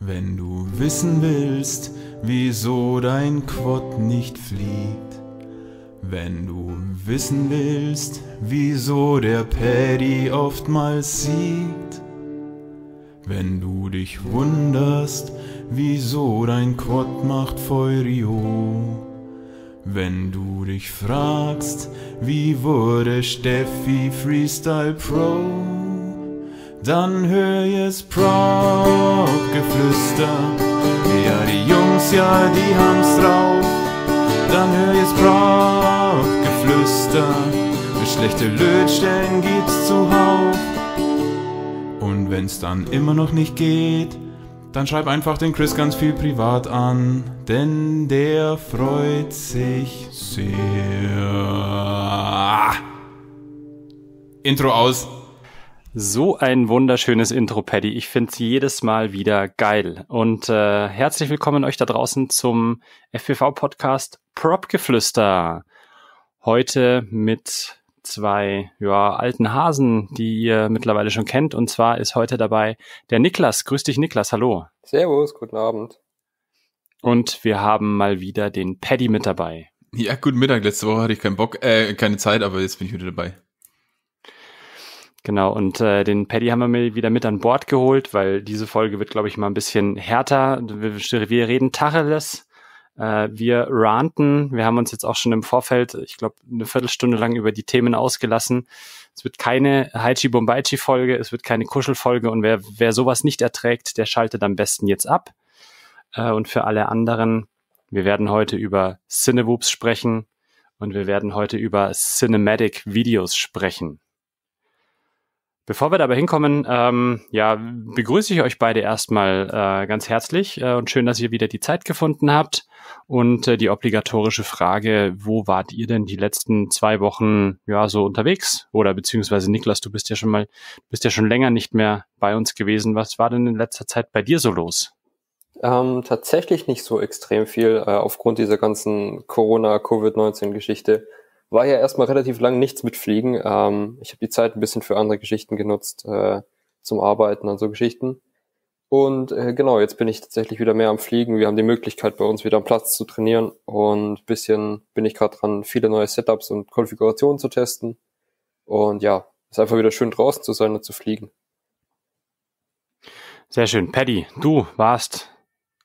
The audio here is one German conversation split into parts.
Wenn du wissen willst, wieso dein Quad nicht fliegt. Wenn du wissen willst, wieso der Paddy oftmals siegt. Wenn du dich wunderst, wieso dein Quad macht Feurio. Wenn du dich fragst, wie wurde Steffi Freestyle Pro, dann hör jetzt Prop-Geflüster. Ja, die Jungs, ja, die haben's drauf. Dann hör jetzt Prop-Geflüster. Schlechte Lötstellen gibt's zuhauf. Und wenn's dann immer noch nicht geht, dann schreib einfach den Chris ganz viel privat an, denn der freut sich sehr. Intro aus. So ein wunderschönes Intro, Paddy. Ich finde es jedes Mal wieder geil. Und äh, herzlich willkommen euch da draußen zum FPV-Podcast Propgeflüster. Heute mit zwei ja, alten Hasen, die ihr mittlerweile schon kennt. Und zwar ist heute dabei der Niklas. Grüß dich, Niklas. Hallo. Servus, guten Abend. Und wir haben mal wieder den Paddy mit dabei. Ja, guten Mittag. Letzte Woche hatte ich keinen Bock, äh, keine Zeit, aber jetzt bin ich wieder dabei. Genau, und äh, den Paddy haben wir wieder mit an Bord geholt, weil diese Folge wird, glaube ich, mal ein bisschen härter. Wir, wir reden Tacheles äh, wir ranten. Wir haben uns jetzt auch schon im Vorfeld, ich glaube, eine Viertelstunde lang über die Themen ausgelassen. Es wird keine Haichi Bombaichi Folge, es wird keine Kuschelfolge und wer, wer sowas nicht erträgt, der schaltet am besten jetzt ab. Äh, und für alle anderen, wir werden heute über Cinewoops sprechen und wir werden heute über Cinematic Videos sprechen. Bevor wir dabei hinkommen, ähm, ja, begrüße ich euch beide erstmal äh, ganz herzlich äh, und schön, dass ihr wieder die Zeit gefunden habt. Und äh, die obligatorische Frage, wo wart ihr denn die letzten zwei Wochen ja so unterwegs? Oder beziehungsweise Niklas, du bist ja schon mal, bist ja schon länger nicht mehr bei uns gewesen. Was war denn in letzter Zeit bei dir so los? Ähm, tatsächlich nicht so extrem viel äh, aufgrund dieser ganzen Corona-Covid-19-Geschichte war ja erstmal relativ lang nichts mit Fliegen. Ähm, ich habe die Zeit ein bisschen für andere Geschichten genutzt, äh, zum Arbeiten an so Geschichten. Und äh, genau, jetzt bin ich tatsächlich wieder mehr am Fliegen. Wir haben die Möglichkeit, bei uns wieder am Platz zu trainieren und bisschen bin ich gerade dran, viele neue Setups und Konfigurationen zu testen. Und ja, ist einfach wieder schön draußen zu sein und zu fliegen. Sehr schön. Paddy, du warst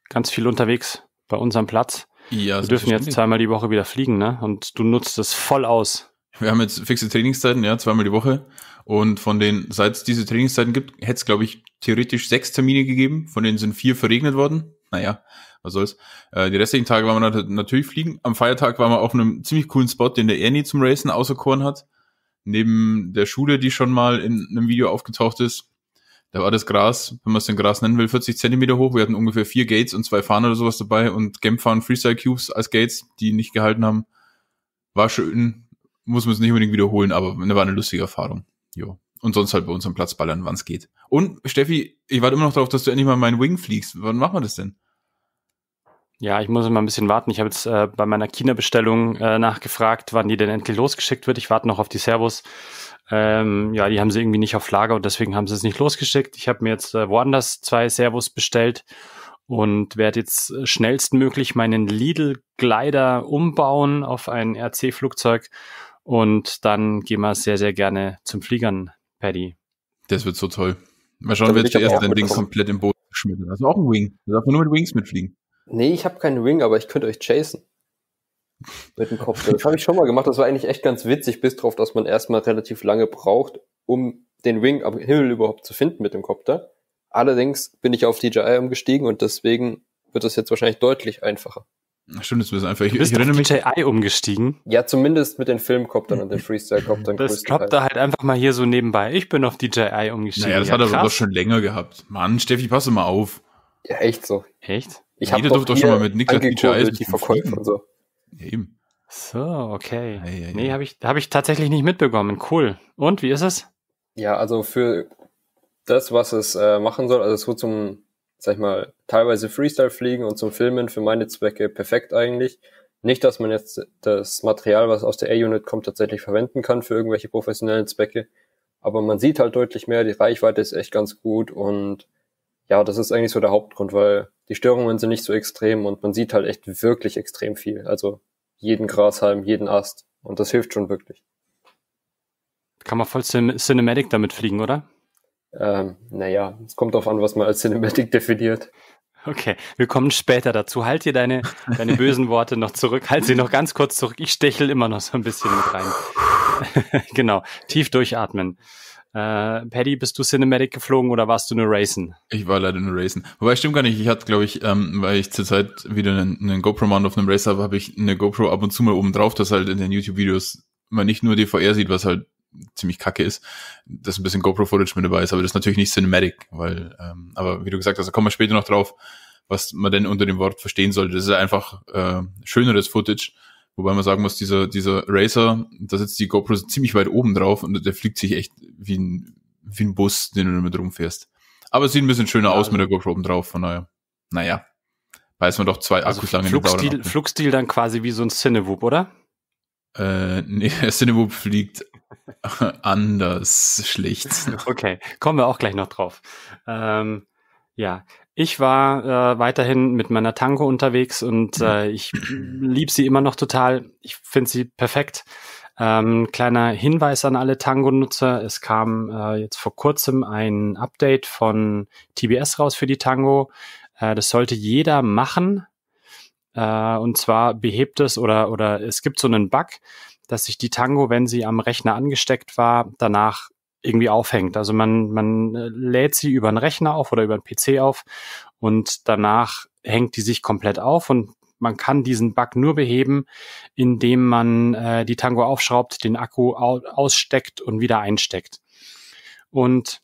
ganz viel unterwegs bei uns am Platz. Ja, Wir dürfen jetzt zweimal die Woche wieder fliegen, ne? Und du nutzt es voll aus. Wir haben jetzt fixe Trainingszeiten, ja, zweimal die Woche. Und von den, seit es diese Trainingszeiten gibt, hätte es, glaube ich, theoretisch sechs Termine gegeben. Von denen sind vier verregnet worden. Naja, was soll's. Äh, die restlichen Tage waren wir natürlich fliegen. Am Feiertag waren wir auf einem ziemlich coolen Spot, den der Ernie zum Racen auserkoren hat. Neben der Schule, die schon mal in einem Video aufgetaucht ist. Da war das Gras, wenn man es denn Gras nennen will, 40 Zentimeter hoch. Wir hatten ungefähr vier Gates und zwei Fahnen oder sowas dabei und Gemfahren Freestyle Cubes als Gates, die nicht gehalten haben. War schön, muss man es nicht unbedingt wiederholen, aber war eine lustige Erfahrung. Jo. Und sonst halt bei uns am Platz ballern, wann es geht. Und Steffi, ich warte immer noch darauf, dass du endlich mal meinen Wing fliegst. Wann machen wir das denn? Ja, ich muss mal ein bisschen warten. Ich habe jetzt äh, bei meiner China-Bestellung äh, nachgefragt, wann die denn endlich losgeschickt wird. Ich warte noch auf die Servos. Ähm, ja, die haben sie irgendwie nicht auf Lager und deswegen haben sie es nicht losgeschickt. Ich habe mir jetzt äh, woanders zwei Servos bestellt und werde jetzt äh, schnellstmöglich meinen Lidl-Glider umbauen auf ein RC-Flugzeug und dann gehen wir sehr, sehr gerne zum Fliegern, Paddy. Das wird so toll. Mal schauen, wer zuerst dein Ding komplett im Boden schmiert. Also auch ein Wing. Du darfst nur mit Wings mitfliegen. Nee, ich habe keinen Wing, aber ich könnte euch chasen mit dem Kopf. Das habe ich schon mal gemacht. Das war eigentlich echt ganz witzig, bis drauf, dass man erstmal relativ lange braucht, um den Wing am Himmel überhaupt zu finden mit dem Copter. Allerdings bin ich auf DJI umgestiegen und deswegen wird das jetzt wahrscheinlich deutlich einfacher. Ach, stimmt, das ist einfach. Ich, du bist ich auf DJI umgestiegen? Ja, zumindest mit den Filmcoptern und den Freestyle-Coptern. Das droppt da halt einfach mal hier so nebenbei. Ich bin auf DJI umgestiegen. Naja, das ja, hat er doch schon länger gehabt. Mann, Steffi, passe mal auf. Ja, echt so. Echt? Ich habe doch, doch schon mal mit Niklas DJI die Verkäufer und so. Ja, eben. So, okay. Ja, ja, ja. Nee, habe ich, hab ich tatsächlich nicht mitbekommen. Cool. Und, wie ist es? Ja, also für das, was es äh, machen soll, also es wird zum, sag ich mal, teilweise Freestyle fliegen und zum Filmen für meine Zwecke perfekt eigentlich. Nicht, dass man jetzt das Material, was aus der A-Unit kommt, tatsächlich verwenden kann für irgendwelche professionellen Zwecke. Aber man sieht halt deutlich mehr, die Reichweite ist echt ganz gut und ja, das ist eigentlich so der Hauptgrund, weil die Störungen sind nicht so extrem und man sieht halt echt wirklich extrem viel. Also jeden Grashalm, jeden Ast. Und das hilft schon wirklich. Kann man voll Cinematic damit fliegen, oder? Ähm, naja, es kommt darauf an, was man als Cinematic definiert. Okay, wir kommen später dazu. Halt dir deine, deine bösen Worte noch zurück. Halt sie noch ganz kurz zurück. Ich stechel immer noch so ein bisschen mit rein. genau, tief durchatmen. Äh, Paddy, bist du Cinematic geflogen oder warst du nur Racen? Ich war leider nur Racen. Wobei, stimmt gar nicht. Ich hatte, glaube ich, ähm, weil ich zurzeit wieder einen, einen GoPro-Mount auf einem Racer habe, habe ich eine GoPro ab und zu mal oben drauf, dass halt in den YouTube-Videos man nicht nur die VR sieht, was halt ziemlich kacke ist, dass ein bisschen GoPro-Footage mit dabei ist, aber das ist natürlich nicht Cinematic, weil, ähm, aber wie du gesagt hast, da kommen wir später noch drauf, was man denn unter dem Wort verstehen sollte. Das ist einfach äh, schöneres Footage, wobei man sagen muss, dieser, dieser Racer, da sitzt die GoPro ziemlich weit oben drauf und der fliegt sich echt wie ein, wie ein Bus, den du damit rumfährst. Aber es sieht ein bisschen schöner ja, aus mit der GoPro oben drauf, von daher, naja, weiß man doch zwei also Akkus lang Flugstil, in Flugstil dann quasi wie so ein Cinewoop, oder? Äh, nee, Cinewoop fliegt anders schlicht. Okay, kommen wir auch gleich noch drauf. Ähm, ja, ich war äh, weiterhin mit meiner Tango unterwegs und mhm. äh, ich liebe sie immer noch total. Ich finde sie perfekt. Ähm, kleiner Hinweis an alle Tango-Nutzer. Es kam äh, jetzt vor kurzem ein Update von TBS raus für die Tango. Äh, das sollte jeder machen. Äh, und zwar behebt es oder, oder es gibt so einen Bug, dass sich die Tango, wenn sie am Rechner angesteckt war, danach irgendwie aufhängt. Also man, man äh, lädt sie über einen Rechner auf oder über einen PC auf und danach hängt die sich komplett auf und man kann diesen Bug nur beheben, indem man äh, die Tango aufschraubt, den Akku au aussteckt und wieder einsteckt. Und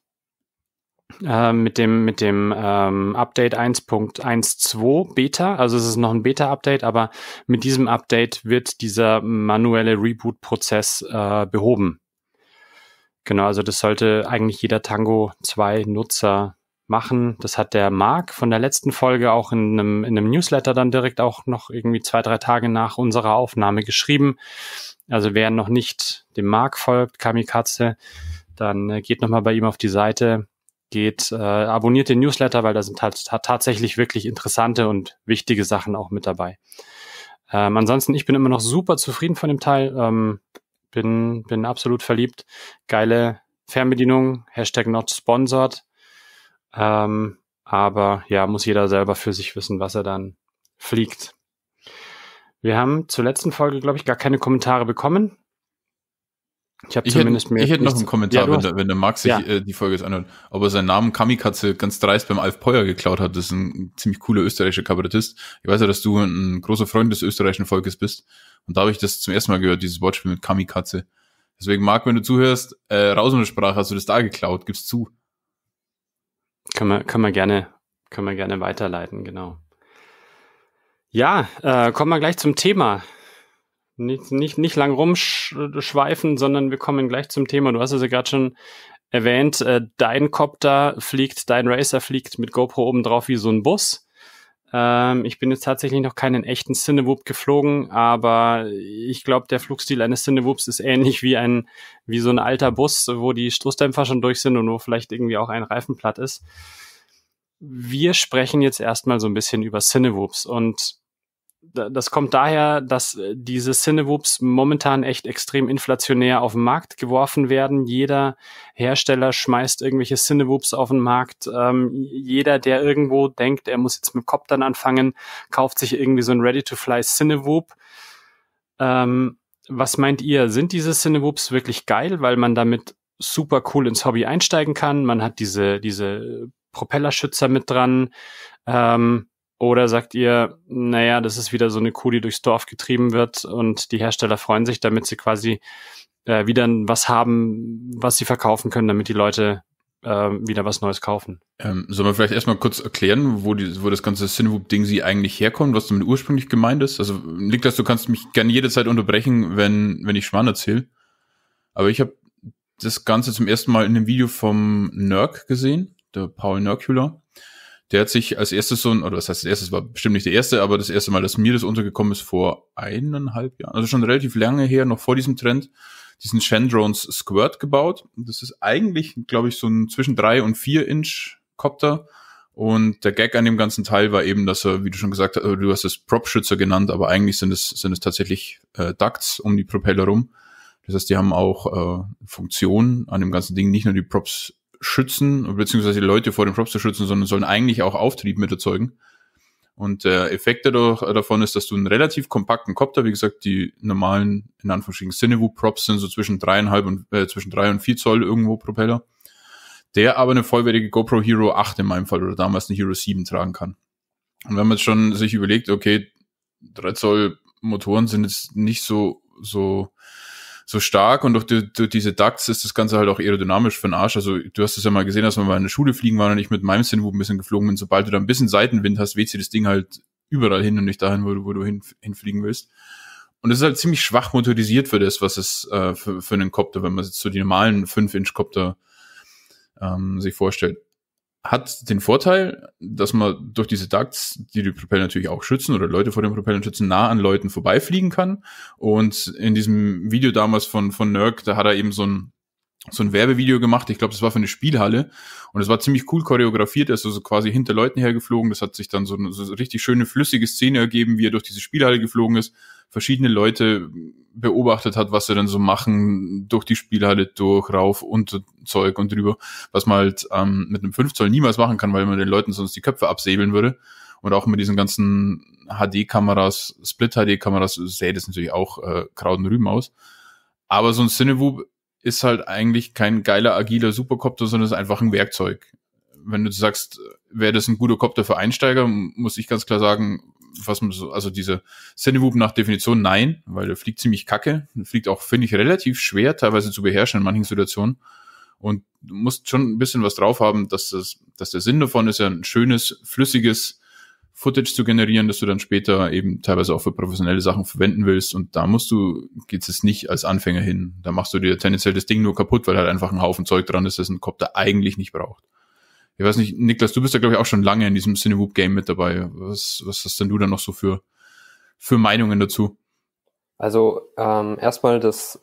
äh, mit dem, mit dem ähm, Update 1.12 Beta. Also es ist noch ein Beta-Update, aber mit diesem Update wird dieser manuelle Reboot-Prozess äh, behoben. Genau, also das sollte eigentlich jeder Tango 2 Nutzer machen. Das hat der Marc von der letzten Folge auch in einem, in einem Newsletter dann direkt auch noch irgendwie zwei, drei Tage nach unserer Aufnahme geschrieben. Also wer noch nicht dem Marc folgt, Kamikaze, dann äh, geht nochmal bei ihm auf die Seite geht, äh, abonniert den Newsletter, weil da sind tatsächlich wirklich interessante und wichtige Sachen auch mit dabei. Ähm, ansonsten, ich bin immer noch super zufrieden von dem Teil. Ähm, bin, bin absolut verliebt. Geile Fernbedienung, Hashtag not sponsored. Ähm, aber ja, muss jeder selber für sich wissen, was er dann fliegt. Wir haben zur letzten Folge, glaube ich, gar keine Kommentare bekommen. Ich habe zumindest hätte, mir. Ich hätte noch einen Kommentar, ja, wenn, der, wenn der Marc sich ja. äh, die Folge jetzt anhört. Ob er seinen Namen Kamikaze ganz dreist beim Alf Peuer geklaut hat, das ist ein ziemlich cooler österreichischer Kabarettist. Ich weiß ja, dass du ein großer Freund des österreichischen Volkes bist. Und da habe ich das zum ersten Mal gehört, dieses Wortspiel mit Kamikaze. Deswegen, Marc, wenn du zuhörst, äh, raus in der Sprache, hast du das da geklaut, gib's zu. Können wir, können wir gerne, können wir gerne weiterleiten, genau. Ja, äh, kommen wir gleich zum Thema nicht, nicht, nicht lang rumschweifen, sondern wir kommen gleich zum Thema. Du hast es ja gerade schon erwähnt, äh, dein Copter fliegt, dein Racer fliegt mit GoPro oben drauf wie so ein Bus. Ähm, ich bin jetzt tatsächlich noch keinen echten Cinewoop geflogen, aber ich glaube, der Flugstil eines Cinewoops ist ähnlich wie ein, wie so ein alter Bus, wo die Stoßdämpfer schon durch sind und wo vielleicht irgendwie auch ein Reifen platt ist. Wir sprechen jetzt erstmal so ein bisschen über Cinewoops und das kommt daher, dass äh, diese Cinewoops momentan echt extrem inflationär auf den Markt geworfen werden. Jeder Hersteller schmeißt irgendwelche Cinewoops auf den Markt. Ähm, jeder, der irgendwo denkt, er muss jetzt mit Coptern anfangen, kauft sich irgendwie so ein Ready-to-Fly Cinewoop. Ähm, was meint ihr? Sind diese Cinewoops wirklich geil, weil man damit super cool ins Hobby einsteigen kann? Man hat diese, diese Propellerschützer mit dran. Ähm, oder sagt ihr, naja, das ist wieder so eine Kuh, die durchs Dorf getrieben wird und die Hersteller freuen sich, damit sie quasi äh, wieder was haben, was sie verkaufen können, damit die Leute äh, wieder was Neues kaufen. Ähm, sollen wir vielleicht erstmal kurz erklären, wo, die, wo das ganze Cinewoop-Ding sie eigentlich herkommt, was damit ursprünglich gemeint ist? Also Niklas, du kannst mich gerne jederzeit unterbrechen, wenn, wenn ich Schmarrn erzähle. Aber ich habe das Ganze zum ersten Mal in einem Video vom Nörk gesehen, der Paul Nörküler. Der hat sich als erstes so ein, oder was heißt das erste, war bestimmt nicht der erste, aber das erste Mal, dass mir das untergekommen ist, vor eineinhalb Jahren, also schon relativ lange her, noch vor diesem Trend, diesen Shandrones Squirt gebaut. Das ist eigentlich, glaube ich, so ein zwischen drei und vier Inch Copter Und der Gag an dem ganzen Teil war eben, dass er, wie du schon gesagt hast, du hast es Prop-Schützer genannt, aber eigentlich sind es, sind es tatsächlich äh, Ducts um die Propeller rum. Das heißt, die haben auch äh, Funktionen an dem ganzen Ding, nicht nur die Props schützen, beziehungsweise die Leute vor den Props zu schützen, sondern sollen eigentlich auch Auftrieb mit erzeugen. Und der Effekt dadurch, davon ist, dass du einen relativ kompakten Kopter, wie gesagt, die normalen, in Anführungsstrichen, Cinewoop-Props sind so zwischen dreieinhalb und, äh, zwischen drei und vier Zoll irgendwo Propeller, der aber eine vollwertige GoPro Hero 8 in meinem Fall oder damals eine Hero 7 tragen kann. Und wenn man jetzt schon sich überlegt, okay, drei Zoll Motoren sind jetzt nicht so, so so stark und durch, die, durch diese Ducts ist das Ganze halt auch aerodynamisch für den Arsch. Also du hast es ja mal gesehen, dass wir mal in der Schule fliegen waren und ich mit meinem Cinewhoop ein bisschen geflogen bin. Sobald du da ein bisschen Seitenwind hast, weht sich das Ding halt überall hin und nicht dahin, wo du, wo du hin, hinfliegen willst. Und es ist halt ziemlich schwach motorisiert für das, was es äh, für, für einen Copter, wenn man jetzt so die normalen 5-Inch-Copter ähm, sich vorstellt hat den Vorteil, dass man durch diese Ducts, die die Propeller natürlich auch schützen oder Leute vor den Propellern schützen, nah an Leuten vorbeifliegen kann. Und in diesem Video damals von, von Nerk, da hat er eben so ein, so ein Werbevideo gemacht. Ich glaube, das war für eine Spielhalle. Und es war ziemlich cool choreografiert. Er ist also quasi hinter Leuten hergeflogen. Das hat sich dann so eine, so eine richtig schöne, flüssige Szene ergeben, wie er durch diese Spielhalle geflogen ist. Verschiedene Leute beobachtet hat, was sie dann so machen, durch die Spielhalle durch, rauf und Zeug und drüber, was man halt ähm, mit einem 5 Zoll niemals machen kann, weil man den Leuten sonst die Köpfe absäbeln würde. Und auch mit diesen ganzen HD-Kameras, Split-HD-Kameras sähe das natürlich auch äh, Kraut und Rüben aus. Aber so ein Cinewoop ist halt eigentlich kein geiler, agiler Supercopter, sondern ist einfach ein Werkzeug. Wenn du sagst, wäre das ein guter Copter für Einsteiger, muss ich ganz klar sagen, was man so, also diese Cinewoop nach Definition nein, weil der fliegt ziemlich kacke. Fliegt auch, finde ich, relativ schwer, teilweise zu beherrschen in manchen Situationen. Und du musst schon ein bisschen was drauf haben, dass das, dass der Sinn davon ist ja ein schönes, flüssiges Footage zu generieren, dass du dann später eben teilweise auch für professionelle Sachen verwenden willst. Und da musst du, geht es nicht als Anfänger hin. Da machst du dir tendenziell das Ding nur kaputt, weil halt einfach ein Haufen Zeug dran ist, das ein Copter eigentlich nicht braucht. Ich weiß nicht, Niklas, du bist ja, glaube ich, auch schon lange in diesem Cinewoop-Game mit dabei. Was, was hast denn du da noch so für, für Meinungen dazu? Also ähm, erstmal das,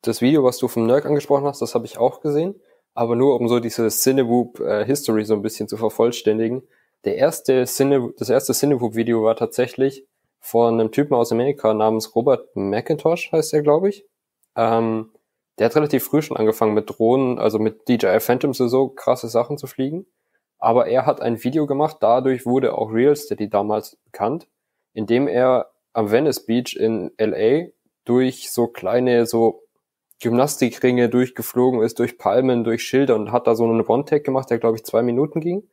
das Video, was du vom Nerk angesprochen hast, das habe ich auch gesehen. Aber nur um so diese Cinewoop-History äh, so ein bisschen zu vervollständigen. Der erste Cine, das erste Cinewoop-Video war tatsächlich von einem Typen aus Amerika namens Robert McIntosh, heißt er, glaube ich. Ähm, der hat relativ früh schon angefangen mit Drohnen, also mit DJI Phantoms und so krasse Sachen zu fliegen. Aber er hat ein Video gemacht, dadurch wurde auch Realsteady damals bekannt, in dem er am Venice Beach in LA durch so kleine, so Gymnastikringe durchgeflogen ist, durch Palmen, durch Schilder und hat da so einen One-Tag gemacht, der glaube ich zwei Minuten ging,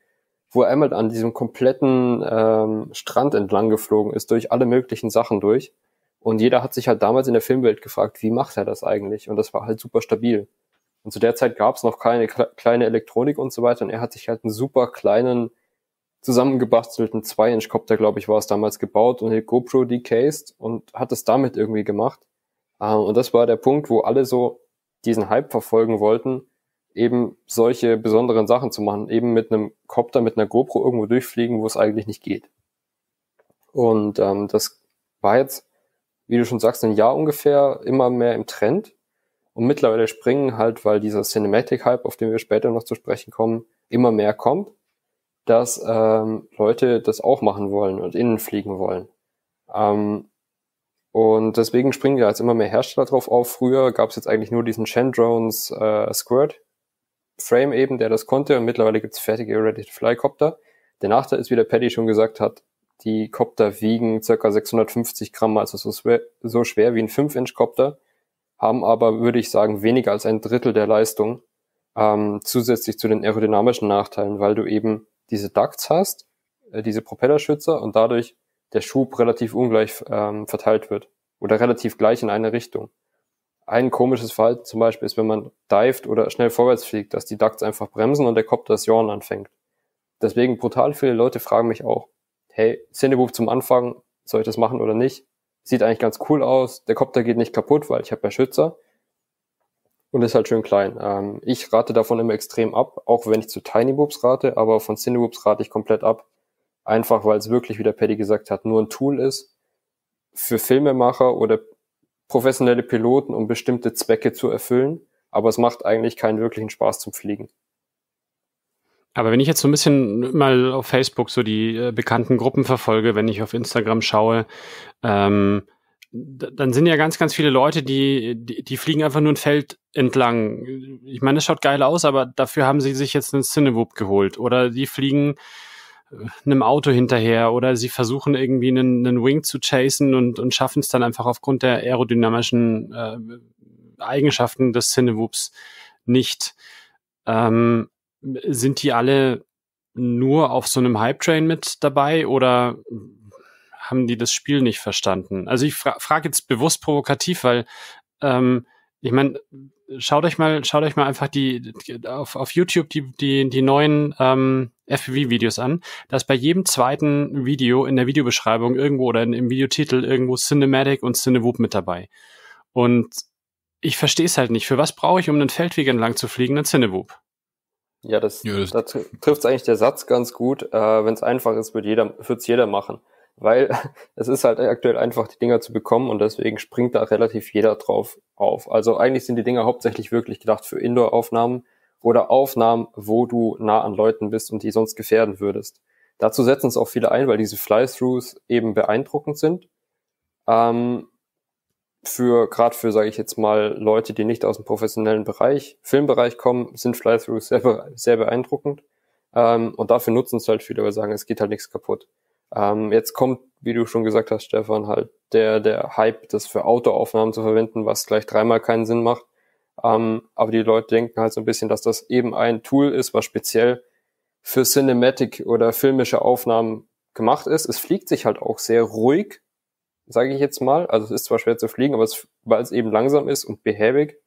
wo er einmal an diesem kompletten ähm, Strand entlang geflogen ist, durch alle möglichen Sachen durch und jeder hat sich halt damals in der Filmwelt gefragt, wie macht er das eigentlich? Und das war halt super stabil. Und zu der Zeit gab es noch keine kleine Elektronik und so weiter. Und er hat sich halt einen super kleinen, zusammengebastelten 2-Inch-Copter, glaube ich, war es damals gebaut und eine GoPro decased und hat es damit irgendwie gemacht. Ähm, und das war der Punkt, wo alle so diesen Hype verfolgen wollten, eben solche besonderen Sachen zu machen, eben mit einem Copter, mit einer GoPro irgendwo durchfliegen, wo es eigentlich nicht geht. Und ähm, das war jetzt wie du schon sagst, ein Jahr ungefähr immer mehr im Trend. Und mittlerweile springen halt, weil dieser Cinematic-Hype, auf den wir später noch zu sprechen kommen, immer mehr kommt, dass ähm, Leute das auch machen wollen und innen fliegen wollen. Ähm, und deswegen springen ja jetzt immer mehr Hersteller drauf auf. Früher gab es jetzt eigentlich nur diesen Chandrones äh, Squirt Frame eben, der das konnte. Und mittlerweile gibt es fertige Ready-to-Fly-Copter. Der Nachteil ist, wie der Paddy schon gesagt hat, die Copter wiegen circa 650 Gramm, also so schwer, so schwer wie ein 5-Inch-Copter, haben aber, würde ich sagen, weniger als ein Drittel der Leistung, ähm, zusätzlich zu den aerodynamischen Nachteilen, weil du eben diese Ducts hast, äh, diese Propellerschützer und dadurch der Schub relativ ungleich ähm, verteilt wird oder relativ gleich in eine Richtung. Ein komisches Verhalten zum Beispiel ist, wenn man dived oder schnell vorwärts fliegt, dass die Ducts einfach bremsen und der Copter das Jorn anfängt. Deswegen brutal viele Leute fragen mich auch, hey, Cinewhoop zum Anfang, soll ich das machen oder nicht? Sieht eigentlich ganz cool aus. Der Kopter geht nicht kaputt, weil ich habe ja Schützer. Und ist halt schön klein. Ähm, ich rate davon immer extrem ab, auch wenn ich zu Tiny Boobs rate, aber von Cinewhoops rate ich komplett ab. Einfach weil es wirklich, wie der Paddy gesagt hat, nur ein Tool ist für Filmemacher oder professionelle Piloten, um bestimmte Zwecke zu erfüllen. Aber es macht eigentlich keinen wirklichen Spaß zum Fliegen. Aber wenn ich jetzt so ein bisschen mal auf Facebook so die äh, bekannten Gruppen verfolge, wenn ich auf Instagram schaue, ähm, dann sind ja ganz, ganz viele Leute, die, die, die fliegen einfach nur ein Feld entlang. Ich meine, das schaut geil aus, aber dafür haben sie sich jetzt einen Cinewoop geholt. Oder die fliegen äh, einem Auto hinterher oder sie versuchen irgendwie einen, einen Wing zu chasen und, und schaffen es dann einfach aufgrund der aerodynamischen äh, Eigenschaften des Cinewoops nicht. Ähm, sind die alle nur auf so einem Hype-Train mit dabei oder haben die das Spiel nicht verstanden? Also ich fra frage jetzt bewusst provokativ, weil ähm, ich meine, schaut euch mal, schaut euch mal einfach die, auf, auf YouTube die, die, die neuen ähm, FPV-Videos an. Da ist bei jedem zweiten Video in der Videobeschreibung irgendwo oder in, im Videotitel irgendwo Cinematic und Cinewoop mit dabei. Und ich verstehe es halt nicht. Für was brauche ich, um einen Feldweg entlang zu fliegen, einen Cinewoop? Ja, das, ja, das da trifft eigentlich der Satz ganz gut. Äh, Wenn es einfach ist, wird jeder, wird's jeder machen weil es ist halt aktuell einfach, die Dinger zu bekommen und deswegen springt da relativ jeder drauf auf. Also eigentlich sind die Dinger hauptsächlich wirklich gedacht für Indoor-Aufnahmen oder Aufnahmen, wo du nah an Leuten bist und die sonst gefährden würdest. Dazu setzen es auch viele ein, weil diese Fly-Throughs eben beeindruckend sind. Ähm, für gerade für, sage ich jetzt mal, Leute, die nicht aus dem professionellen Bereich, Filmbereich kommen, sind Fly-Throughs sehr, sehr beeindruckend. Ähm, und dafür nutzen es halt viele, weil sagen, es geht halt nichts kaputt. Ähm, jetzt kommt, wie du schon gesagt hast, Stefan, halt der, der Hype, das für Autoaufnahmen zu verwenden, was gleich dreimal keinen Sinn macht. Ähm, aber die Leute denken halt so ein bisschen, dass das eben ein Tool ist, was speziell für Cinematic oder filmische Aufnahmen gemacht ist. Es fliegt sich halt auch sehr ruhig, sage ich jetzt mal. Also es ist zwar schwer zu fliegen, aber es, weil es eben langsam ist und behäbig,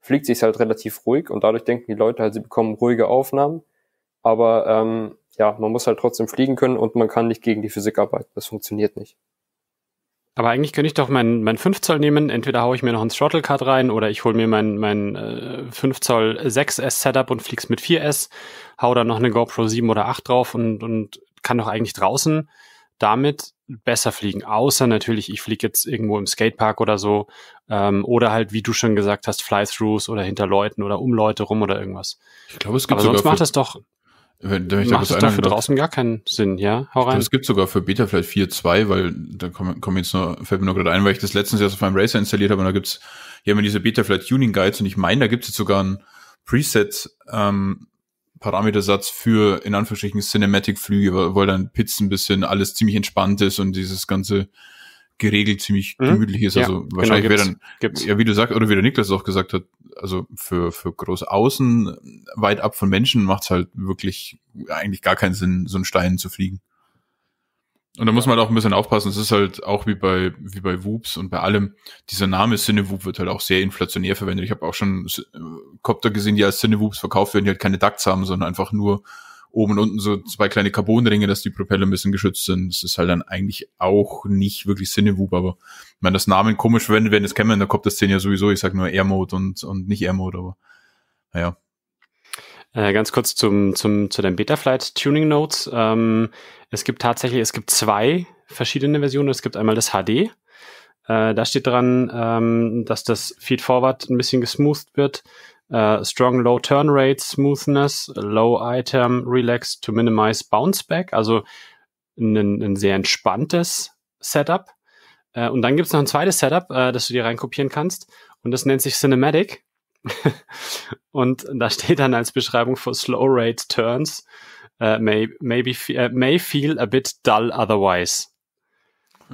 fliegt sich halt relativ ruhig und dadurch denken die Leute halt, sie bekommen ruhige Aufnahmen. Aber ähm, ja, man muss halt trotzdem fliegen können und man kann nicht gegen die Physik arbeiten. Das funktioniert nicht. Aber eigentlich könnte ich doch mein, mein 5 Zoll nehmen. Entweder haue ich mir noch ein Throttle Card rein oder ich hole mir mein, mein äh, 5 Zoll 6S Setup und flieg's mit 4S, hau dann noch eine GoPro 7 oder 8 drauf und, und kann doch eigentlich draußen damit besser fliegen. Außer natürlich, ich fliege jetzt irgendwo im Skatepark oder so. Ähm, oder halt, wie du schon gesagt hast, Fly-Throughs oder hinter Leuten oder um Leute rum oder irgendwas. Ich glaube, es gibt Aber sonst macht das doch wenn, wenn Macht das dafür draußen gar keinen Sinn, ja? Hau rein. Es gibt sogar für Beta vielleicht 4.2, weil da kommen komm jetzt nur, fällt mir nur gerade ein, weil ich das letztens erst auf meinem Racer installiert habe und da gibt's hier immer diese Beta Flight Tuning Guides und ich meine, da gibt's jetzt sogar ein Preset ähm, Parametersatz für in Anführungsstrichen Cinematic Flüge, weil dann Pits ein bisschen alles ziemlich entspannt ist und dieses ganze geregelt ziemlich mhm. gemütlich ist. Also ja, genau, wahrscheinlich genau, wäre dann, gibt's. ja, wie du sagst, oder wie der Niklas auch gesagt hat, also für, für groß außen, weit ab von Menschen macht's halt wirklich eigentlich gar keinen Sinn, so einen Stein zu fliegen. Und da muss man halt auch ein bisschen aufpassen. Es ist halt auch wie bei, wie bei Whoops und bei allem. Dieser Name Cinewhoop wird halt auch sehr inflationär verwendet. Ich habe auch schon Copter gesehen, die als Cinewhoops verkauft werden, die halt keine Ducts haben, sondern einfach nur oben und unten so zwei kleine Carbonringe, dass die Propeller ein bisschen geschützt sind. Das ist halt dann eigentlich auch nicht wirklich Cinewoop, aber wenn das Namen komisch verwendet werden, das kennen wir in der Copter-Szene ja sowieso. Ich sag nur Air Mode und, und nicht Air Mode, aber naja. Äh, ganz kurz zum, zum, zu den Betaflight Tuning Notes. Ähm, es gibt tatsächlich, es gibt zwei verschiedene Versionen. Es gibt einmal das HD. Äh, da steht dran, ähm, dass das Feed Forward ein bisschen gesmoothed wird. Uh, strong low turn rate smoothness, low item relax to minimize bounce back, also ein, ein sehr entspanntes Setup. Uh, und dann gibt's noch ein zweites Setup, uh, das du dir reinkopieren kannst und das nennt sich Cinematic. und da steht dann als Beschreibung for slow rate turns may, maybe, may feel a bit dull otherwise.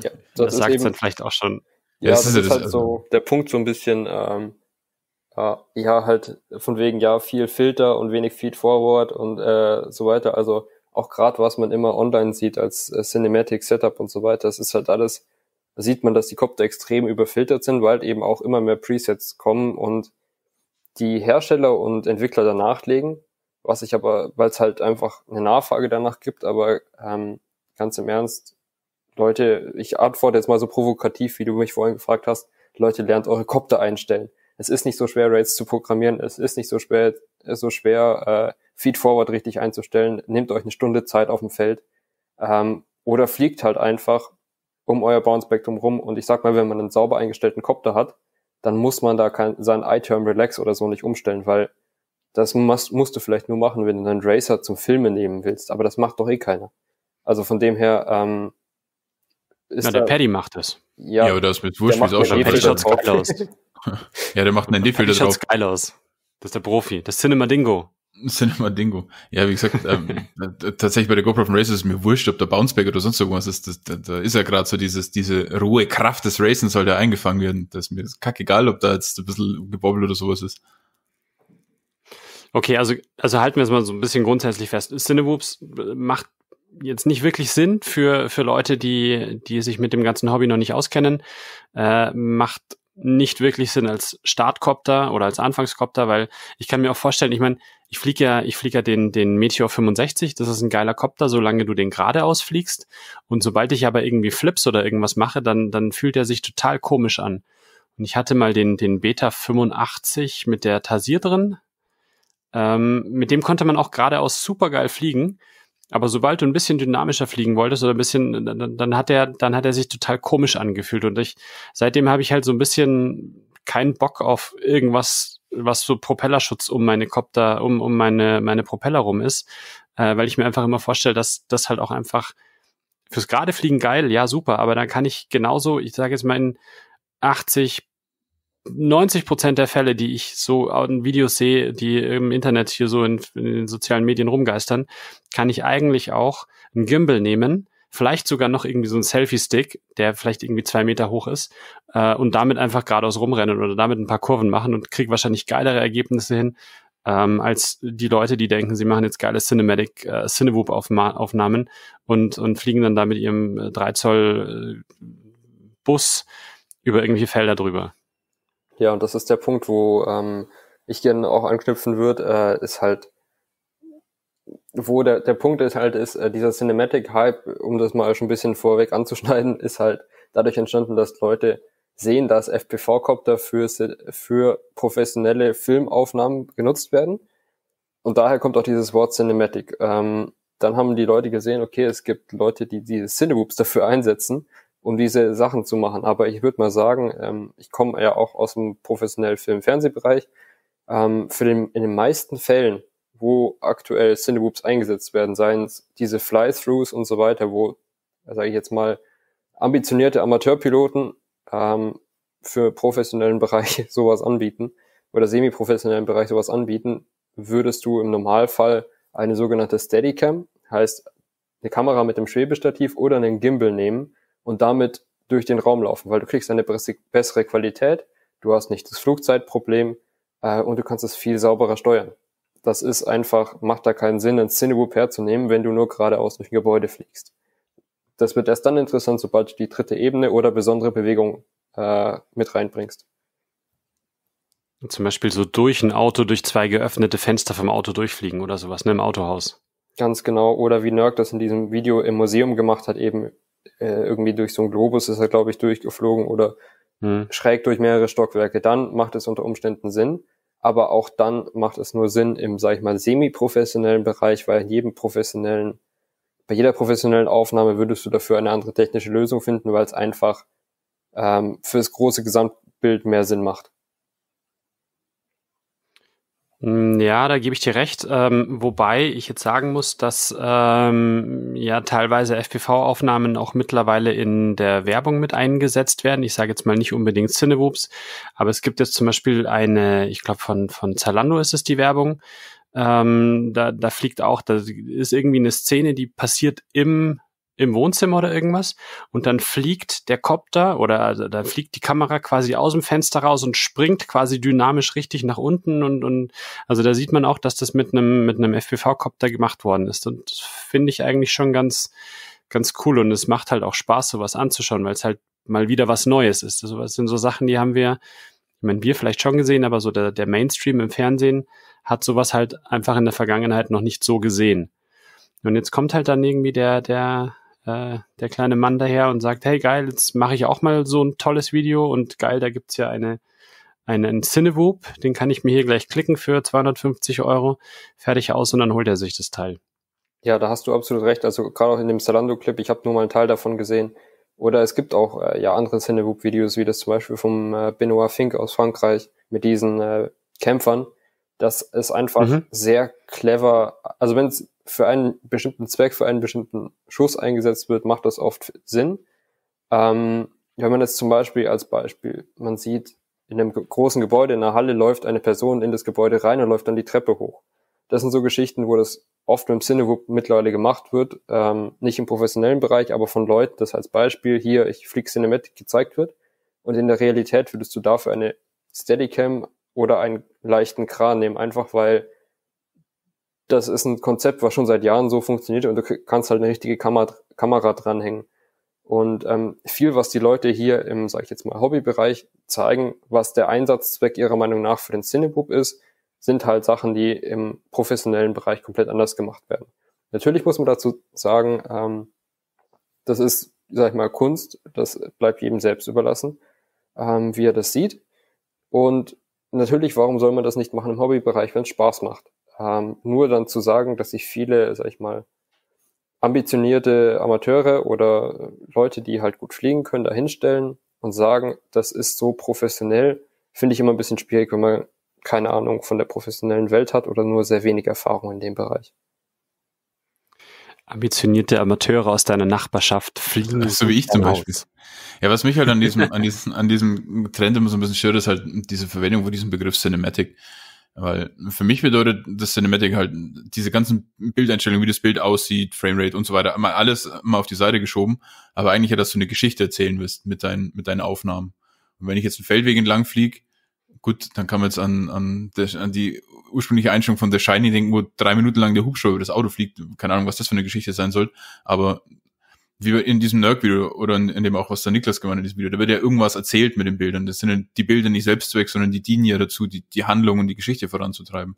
Ja, das, das sagt dann vielleicht auch schon. Ja, das, das ist, halt so der Punkt so ein bisschen, ähm, ja, halt von wegen, ja, viel Filter und wenig Feed Forward und äh, so weiter. Also auch gerade, was man immer online sieht als äh, Cinematic Setup und so weiter, das ist halt alles, da sieht man, dass die Copter extrem überfiltert sind, weil eben auch immer mehr Presets kommen und die Hersteller und Entwickler danach legen, was ich aber, weil es halt einfach eine Nachfrage danach gibt, aber ähm, ganz im Ernst, Leute, ich antworte jetzt mal so provokativ, wie du mich vorhin gefragt hast, Leute, lernt eure Copter einstellen es ist nicht so schwer, Rates zu programmieren, es ist nicht so schwer, so schwer, äh, Feed-Forward richtig einzustellen. Nehmt euch eine Stunde Zeit auf dem Feld ähm, oder fliegt halt einfach um euer Bounce-Spektrum rum. Und ich sag mal, wenn man einen sauber eingestellten Copter hat, dann muss man da kein, sein iTerm Relax oder so nicht umstellen, weil Das musst, musst du vielleicht nur machen, wenn du einen Racer zum Filmen nehmen willst, aber das macht doch eh keiner. Also von dem her, ähm, ist Na, der Paddy macht das. Ja, ja aber das mit Wurscht, wie es ausschaut. Paddy schaut geil aus. ja, der macht einen ND-Filter drauf. Schaut geil aus. Das ist der Profi. Das Cinema Dingo. Cinema Dingo. Ja, wie gesagt, ähm, tatsächlich bei der GoPro von Racer ist mir wurscht, ob der Bounceback oder sonst irgendwas ist. Das, da, da ist ja gerade so dieses, diese rohe Kraft des Racing soll da eingefangen werden. Das ist mir kackegal, ob da jetzt ein bisschen gebobbelt oder sowas ist. Okay, also, also halten wir es mal so ein bisschen grundsätzlich fest. Cinewhoops macht jetzt nicht wirklich Sinn für, für Leute, die, die sich mit dem ganzen Hobby noch nicht auskennen. Äh, macht nicht wirklich Sinn als Startkopter oder als Anfangskopter, weil ich kann mir auch vorstellen, ich meine, ich fliege ja, ich fliege ja den, den Meteor 65, das ist ein geiler Kopter, solange du den geradeaus fliegst. Und sobald ich aber irgendwie Flips oder irgendwas mache, dann, dann fühlt er sich total komisch an. Und ich hatte mal den, den Beta 85 mit der Tasir drin. Ähm, mit dem konnte man auch geradeaus super geil fliegen. Aber sobald du ein bisschen dynamischer fliegen wolltest oder ein bisschen, dann, dann hat er, dann hat er sich total komisch angefühlt. Und ich, seitdem habe ich halt so ein bisschen keinen Bock auf irgendwas, was so Propellerschutz um meine Kopter, um, um meine, meine Propeller rum ist. Äh, weil ich mir einfach immer vorstelle, dass das halt auch einfach fürs gerade Fliegen geil, ja, super, aber dann kann ich genauso, ich sage jetzt in 80 90 Prozent der Fälle, die ich so in Videos sehe, die im Internet hier so in, in, den sozialen Medien rumgeistern, kann ich eigentlich auch einen Gimbal nehmen, vielleicht sogar noch irgendwie so einen Selfie-Stick, der vielleicht irgendwie zwei Meter hoch ist, äh, und damit einfach geradeaus rumrennen oder damit ein paar Kurven machen und kriege wahrscheinlich geilere Ergebnisse hin, ähm, als die Leute, die denken, sie machen jetzt geile Cinematic äh, Cinewoop-Aufnahmen und, und fliegen dann da mit ihrem äh, 3 Zoll äh, Bus über irgendwelche Felder drüber. Ja, und das ist der Punkt, wo ähm, ich gerne auch anknüpfen würde, äh, ist halt, wo der, der Punkt ist halt, ist äh, dieser Cinematic-Hype, um das mal schon ein bisschen vorweg anzuschneiden, ist halt dadurch entstanden, dass Leute sehen, dass FPV-Copter für, für professionelle Filmaufnahmen genutzt werden. Und daher kommt auch dieses Wort Cinematic. Ähm, dann haben die Leute gesehen, okay, es gibt Leute, die diese Cinewhoops dafür einsetzen um diese Sachen zu machen. Aber ich würde mal sagen, ähm, ich komme ja auch aus dem professionellen Film-Fernsehbereich. Ähm, für den, in den meisten Fällen, wo aktuell Cinewhoops eingesetzt werden, seien es diese Fly-Throughs und so weiter, wo, sage ich jetzt mal, ambitionierte Amateurpiloten ähm, für professionellen Bereich sowas anbieten oder semi-professionellen Bereich sowas anbieten, würdest du im Normalfall eine sogenannte Steadicam, heißt eine Kamera mit dem Schwebestativ oder einen Gimbal nehmen und damit durch den Raum laufen, weil du kriegst eine bessere Qualität, du hast nicht das Flugzeitproblem äh, und du kannst es viel sauberer steuern. Das ist einfach, macht da keinen Sinn, ein Cinewhoop herzunehmen, wenn du nur geradeaus durch ein Gebäude fliegst. Das wird erst dann interessant, sobald du die dritte Ebene oder besondere Bewegung äh, mit reinbringst. Zum Beispiel so durch ein Auto, durch zwei geöffnete Fenster vom Auto durchfliegen oder sowas, ne, im Autohaus. Ganz genau. Oder wie Nerk das in diesem Video im Museum gemacht hat, eben äh, irgendwie durch so einen Globus ist er, glaube ich, durchgeflogen oder hm. schräg durch mehrere Stockwerke. Dann macht es unter Umständen Sinn. Aber auch dann macht es nur Sinn im, sag ich mal, semi-professionellen Bereich, weil in jedem professionellen, bei jeder professionellen Aufnahme würdest du dafür eine andere technische Lösung finden, weil es einfach ähm, fürs große Gesamtbild mehr Sinn macht. Hm, ja, da gebe ich dir recht. Ähm, wobei ich jetzt sagen muss, dass ähm, ja teilweise FPV-Aufnahmen auch mittlerweile in der Werbung mit eingesetzt werden. Ich sage jetzt mal nicht unbedingt Cinewhoops, aber es gibt jetzt zum Beispiel eine, ich glaube von von Zalando ist es die Werbung. Ähm, da, da fliegt auch, da ist irgendwie eine Szene, die passiert im im Wohnzimmer oder irgendwas und dann fliegt der Kopter oder also dann fliegt die Kamera quasi aus dem Fenster raus und springt quasi dynamisch richtig nach unten und, und also da sieht man auch, dass das mit einem mit einem FPV-Kopter gemacht worden ist und finde ich eigentlich schon ganz ganz cool und es macht halt auch Spaß, sowas anzuschauen, weil es halt mal wieder was Neues ist. Also das sind so Sachen, die haben wir, ich meine, wir vielleicht schon gesehen, aber so der, der Mainstream im Fernsehen hat sowas halt einfach in der Vergangenheit noch nicht so gesehen. Und jetzt kommt halt dann irgendwie der, der, äh, der kleine Mann daher und sagt, hey geil, jetzt mache ich auch mal so ein tolles Video und geil, da gibt's ja eine, einen Cinewoop, den kann ich mir hier gleich klicken für 250 Euro, fertig aus und dann holt er sich das Teil. Ja, da hast du absolut recht. Also gerade auch in dem Zalando-Clip, ich habe nur mal einen Teil davon gesehen. Oder es gibt auch äh, ja andere Cinewoop-Videos, wie das zum Beispiel vom äh, Benoit Fink aus Frankreich mit diesen äh, Kämpfern, dass es einfach mhm. sehr clever, also wenn es für einen bestimmten Zweck, für einen bestimmten Schuss eingesetzt wird, macht das oft Sinn. Ähm, wenn man jetzt zum Beispiel als Beispiel, man sieht, in einem großen Gebäude, in einer Halle läuft eine Person in das Gebäude rein und läuft dann die Treppe hoch. Das sind so Geschichten, wo das oft mit dem Cinewhoop mittlerweile gemacht wird, ähm, nicht im professionellen Bereich, aber von Leuten, das als Beispiel hier, ich fliege Cinematic gezeigt wird. Und in der Realität würdest du dafür eine Steadicam oder einen leichten Kran nehmen, einfach weil das ist ein Konzept, was schon seit Jahren so funktioniert und du kannst halt eine richtige Kamera, Kamera dranhängen. Und ähm, viel, was die Leute hier im, sag ich jetzt mal, Hobbybereich zeigen, was der Einsatzzweck ihrer Meinung nach für den Cinebook ist, sind halt Sachen, die im professionellen Bereich komplett anders gemacht werden. Natürlich muss man dazu sagen, ähm, das ist, sag ich mal, Kunst, das bleibt jedem selbst überlassen, ähm, wie er das sieht. Und natürlich, warum soll man das nicht machen im Hobbybereich, wenn es Spaß macht? Ähm, nur dann zu sagen, dass sich viele, sag ich mal, ambitionierte Amateure oder Leute, die halt gut fliegen können, da hinstellen und sagen, das ist so professionell, finde ich immer ein bisschen schwierig, wenn man keine Ahnung von der professionellen Welt hat oder nur sehr wenig Erfahrung in dem Bereich. Ambitionierte Amateure aus deiner Nachbarschaft fliegen. So wie ich zum Beispiel. Ja, was mich halt an diesem, an diesem, an diesem Trend immer so ein bisschen stört, ist halt diese Verwendung von diesem Begriff Cinematic. Weil für mich bedeutet das Cinematic halt diese ganzen Bildeinstellungen, wie das Bild aussieht, Framerate und so weiter, mal alles mal auf die Seite geschoben. Aber eigentlich ja, dass du eine Geschichte erzählen willst mit deinen, mit deinen Aufnahmen. Und wenn ich jetzt einen Feldweg entlang fliege, gut, dann kann man jetzt an, an, der, an die ursprüngliche Einstellung von The Shiny denken, wo drei Minuten lang der Hubschrauber über das Auto fliegt. Keine Ahnung, was das für eine Geschichte sein soll. Aber wie in diesem Nerd-Video oder in, in, dem auch, was der Niklas gemeint hat, in diesem Video, da wird ja irgendwas erzählt mit den Bildern. Das sind die Bilder nicht Selbstzweck, sondern die dienen ja dazu, die, die Handlung und die Geschichte voranzutreiben.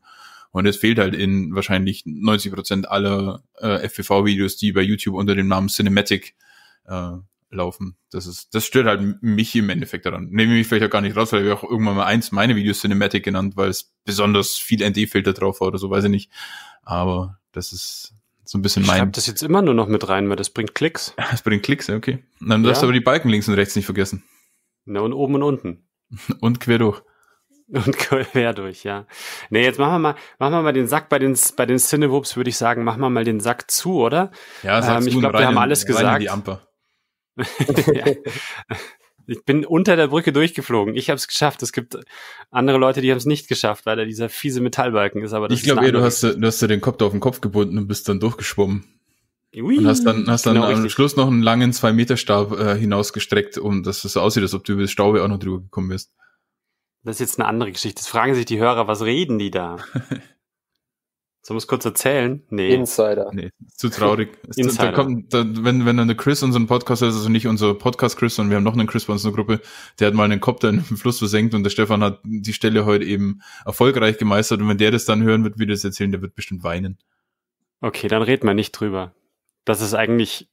Und es fehlt halt in wahrscheinlich 90 Prozent aller äh, FPV-Videos, die bei YouTube unter dem Namen Cinematic äh, laufen. Das ist, das stört halt mich im Endeffekt daran. Nehme mich vielleicht auch gar nicht raus, weil ich auch irgendwann mal eins meine Videos Cinematic genannt, weil es besonders viel ND-Filter drauf war oder so, weiß ich nicht. Aber das ist so ein bisschen mein. Ich schreibe das jetzt immer nur noch mit rein, weil das bringt Klicks. Das bringt Klicks, ja, okay. dann darfst du aber die Balken links und rechts nicht vergessen. Na, und oben und unten. und quer durch. Und quer durch, ja. Nee, jetzt machen wir mal, machen wir mal den Sack bei den, bei den Cinewhoops, würde ich sagen, machen wir mal den Sack zu, oder? Ja, ähm, ich glaube, wir haben alles gesagt. die Amper. ja. Ich bin unter der Brücke durchgeflogen. Ich habe es geschafft. Es gibt andere Leute, die haben es nicht geschafft, weil da dieser fiese Metallbalken ist. Aber das ich glaube eher, du hast, du hast dir den Kopf auf den Kopf gebunden und bist dann durchgeschwommen. Ui, und hast dann, hast dann genau am richtig. Schluss noch einen langen zwei Meter Stab äh, hinausgestreckt, um dass es so aussieht, als ob du über das Staube auch noch drüber gekommen bist. Das ist jetzt eine andere Geschichte. Jetzt fragen sich die Hörer, was reden die da? Sollen wir es kurz erzählen? Nee. Insider. Nee, zu traurig. Insider. Da kommt, da, wenn, wenn dann der Chris unseren Podcast ist, also nicht unser Podcast Chris, sondern wir haben noch einen Chris bei uns in der Gruppe, der hat mal einen Kopter in den Fluss versenkt und der Stefan hat die Stelle heute eben erfolgreich gemeistert und wenn der das dann hören wird, wie das erzählen, der wird bestimmt weinen. Okay, dann reden wir nicht drüber. Das ist eigentlich,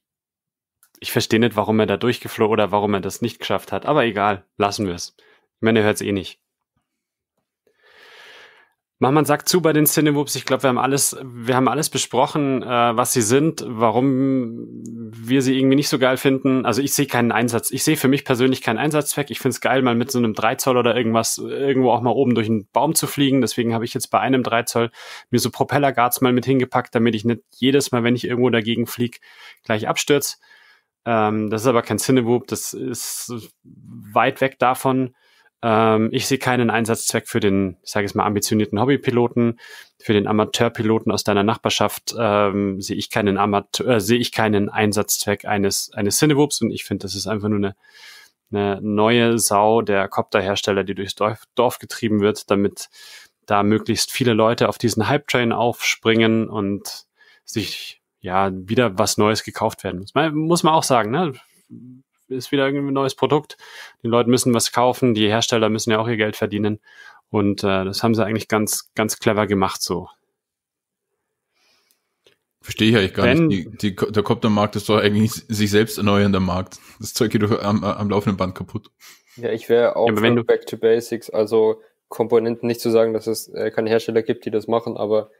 ich verstehe nicht, warum er da durchgeflogen oder warum er das nicht geschafft hat, aber egal, lassen wir es. Ich meine, er hört es eh nicht. Machmann sagt zu bei den Cinewhoops. Ich glaube, wir haben alles, wir haben alles besprochen, äh, was sie sind, warum wir sie irgendwie nicht so geil finden. Also ich sehe keinen Einsatz. Ich sehe für mich persönlich keinen Einsatzzweck. Ich finde es geil, mal mit so einem 3 Zoll oder irgendwas irgendwo auch mal oben durch einen Baum zu fliegen. Deswegen habe ich jetzt bei einem 3 Zoll mir so Propellerguards mal mit hingepackt, damit ich nicht jedes Mal, wenn ich irgendwo dagegen fliege, gleich abstürze. Ähm, das ist aber kein Cinewhoop. Das ist weit weg davon. Ähm, ich sehe keinen Einsatzzweck für den, ich sage es mal, ambitionierten Hobbypiloten. Für den Amateurpiloten aus deiner Nachbarschaft ähm, sehe ich keinen Amateur, äh, sehe ich keinen Einsatzzweck eines eines Cinewhoops und ich finde, das ist einfach nur eine, eine neue Sau der Copterhersteller, die durchs Dorf, Dorf getrieben wird, damit da möglichst viele Leute auf diesen Hype-Train aufspringen und sich ja wieder was Neues gekauft werden muss. Man, muss man auch sagen, ne? Ist wieder irgendwie ein neues Produkt. Die Leute müssen was kaufen, die Hersteller müssen ja auch ihr Geld verdienen. Und äh, das haben sie eigentlich ganz, ganz clever gemacht so. Verstehe ich eigentlich gar Wenn, nicht. Die, die, der Coptermarkt ist doch eigentlich sich selbst erneuernder Markt. Das Zeug geht doch am, am laufenden Band kaputt. Ja, ich wäre auch ja, wenn du, back to basics, also Komponenten nicht zu sagen, dass es äh, keine Hersteller gibt, die das machen, aber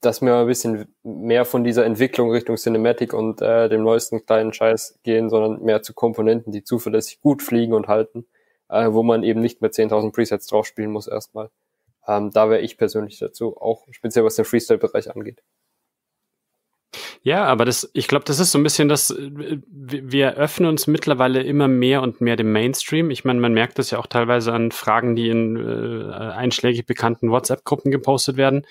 dass wir ein bisschen mehr von dieser Entwicklung Richtung Cinematic und äh, dem neuesten kleinen Scheiß gehen, sondern mehr zu Komponenten, die zuverlässig gut fliegen und halten, äh, wo man eben nicht mehr 10.000 Presets draufspielen muss erstmal. Ähm, da wäre ich persönlich dazu, auch speziell was den Freestyle-Bereich angeht. Ja, aber das, ich glaube, das ist so ein bisschen das, wir öffnen uns mittlerweile immer mehr und mehr dem Mainstream. Ich meine, man merkt das ja auch teilweise an Fragen, die in äh, einschlägig bekannten WhatsApp-Gruppen gepostet werden,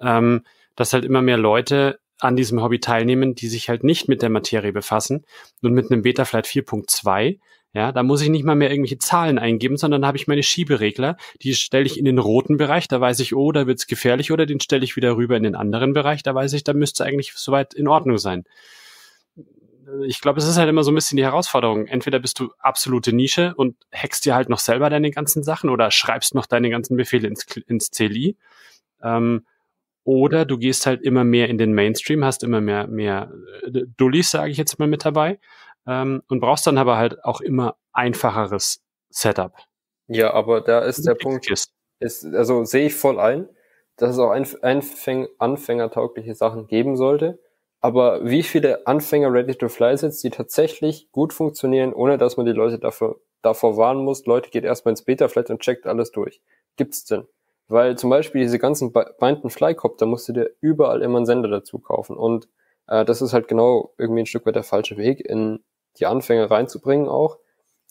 ähm, dass halt immer mehr Leute an diesem Hobby teilnehmen, die sich halt nicht mit der Materie befassen und mit einem Betaflight 4.2 ja, da muss ich nicht mal mehr irgendwelche Zahlen eingeben, sondern habe ich meine Schieberegler, die stelle ich in den roten Bereich, da weiß ich, oh, da wird's gefährlich, oder den stelle ich wieder rüber in den anderen Bereich, da weiß ich, da müsste eigentlich soweit in Ordnung sein. Ich glaube, es ist halt immer so ein bisschen die Herausforderung. Entweder bist du absolute Nische und hackst dir halt noch selber deine ganzen Sachen oder schreibst noch deine ganzen Befehle ins, ins CLI. Ähm, oder du gehst halt immer mehr in den Mainstream, hast immer mehr, mehr äh, Dullis, sage ich jetzt mal, mit dabei ähm, und brauchst dann aber halt auch immer einfacheres Setup. Ja, aber da ist der Punkt, ist, also sehe ich voll ein, dass es auch Einfäng anfängertaugliche Sachen geben sollte. Aber wie viele Anfänger Ready-to-Fly-Sets, die tatsächlich gut funktionieren, ohne dass man die Leute dafür, davor warnen muss, Leute geht erstmal ins Beta-Flight und checkt alles durch. Gibt's denn? Weil zum Beispiel diese ganzen Bind and Fly Copter musst du dir überall immer einen Sender dazu kaufen. Und äh, das ist halt genau irgendwie ein Stück weit der falsche Weg. In die Anfänger reinzubringen auch.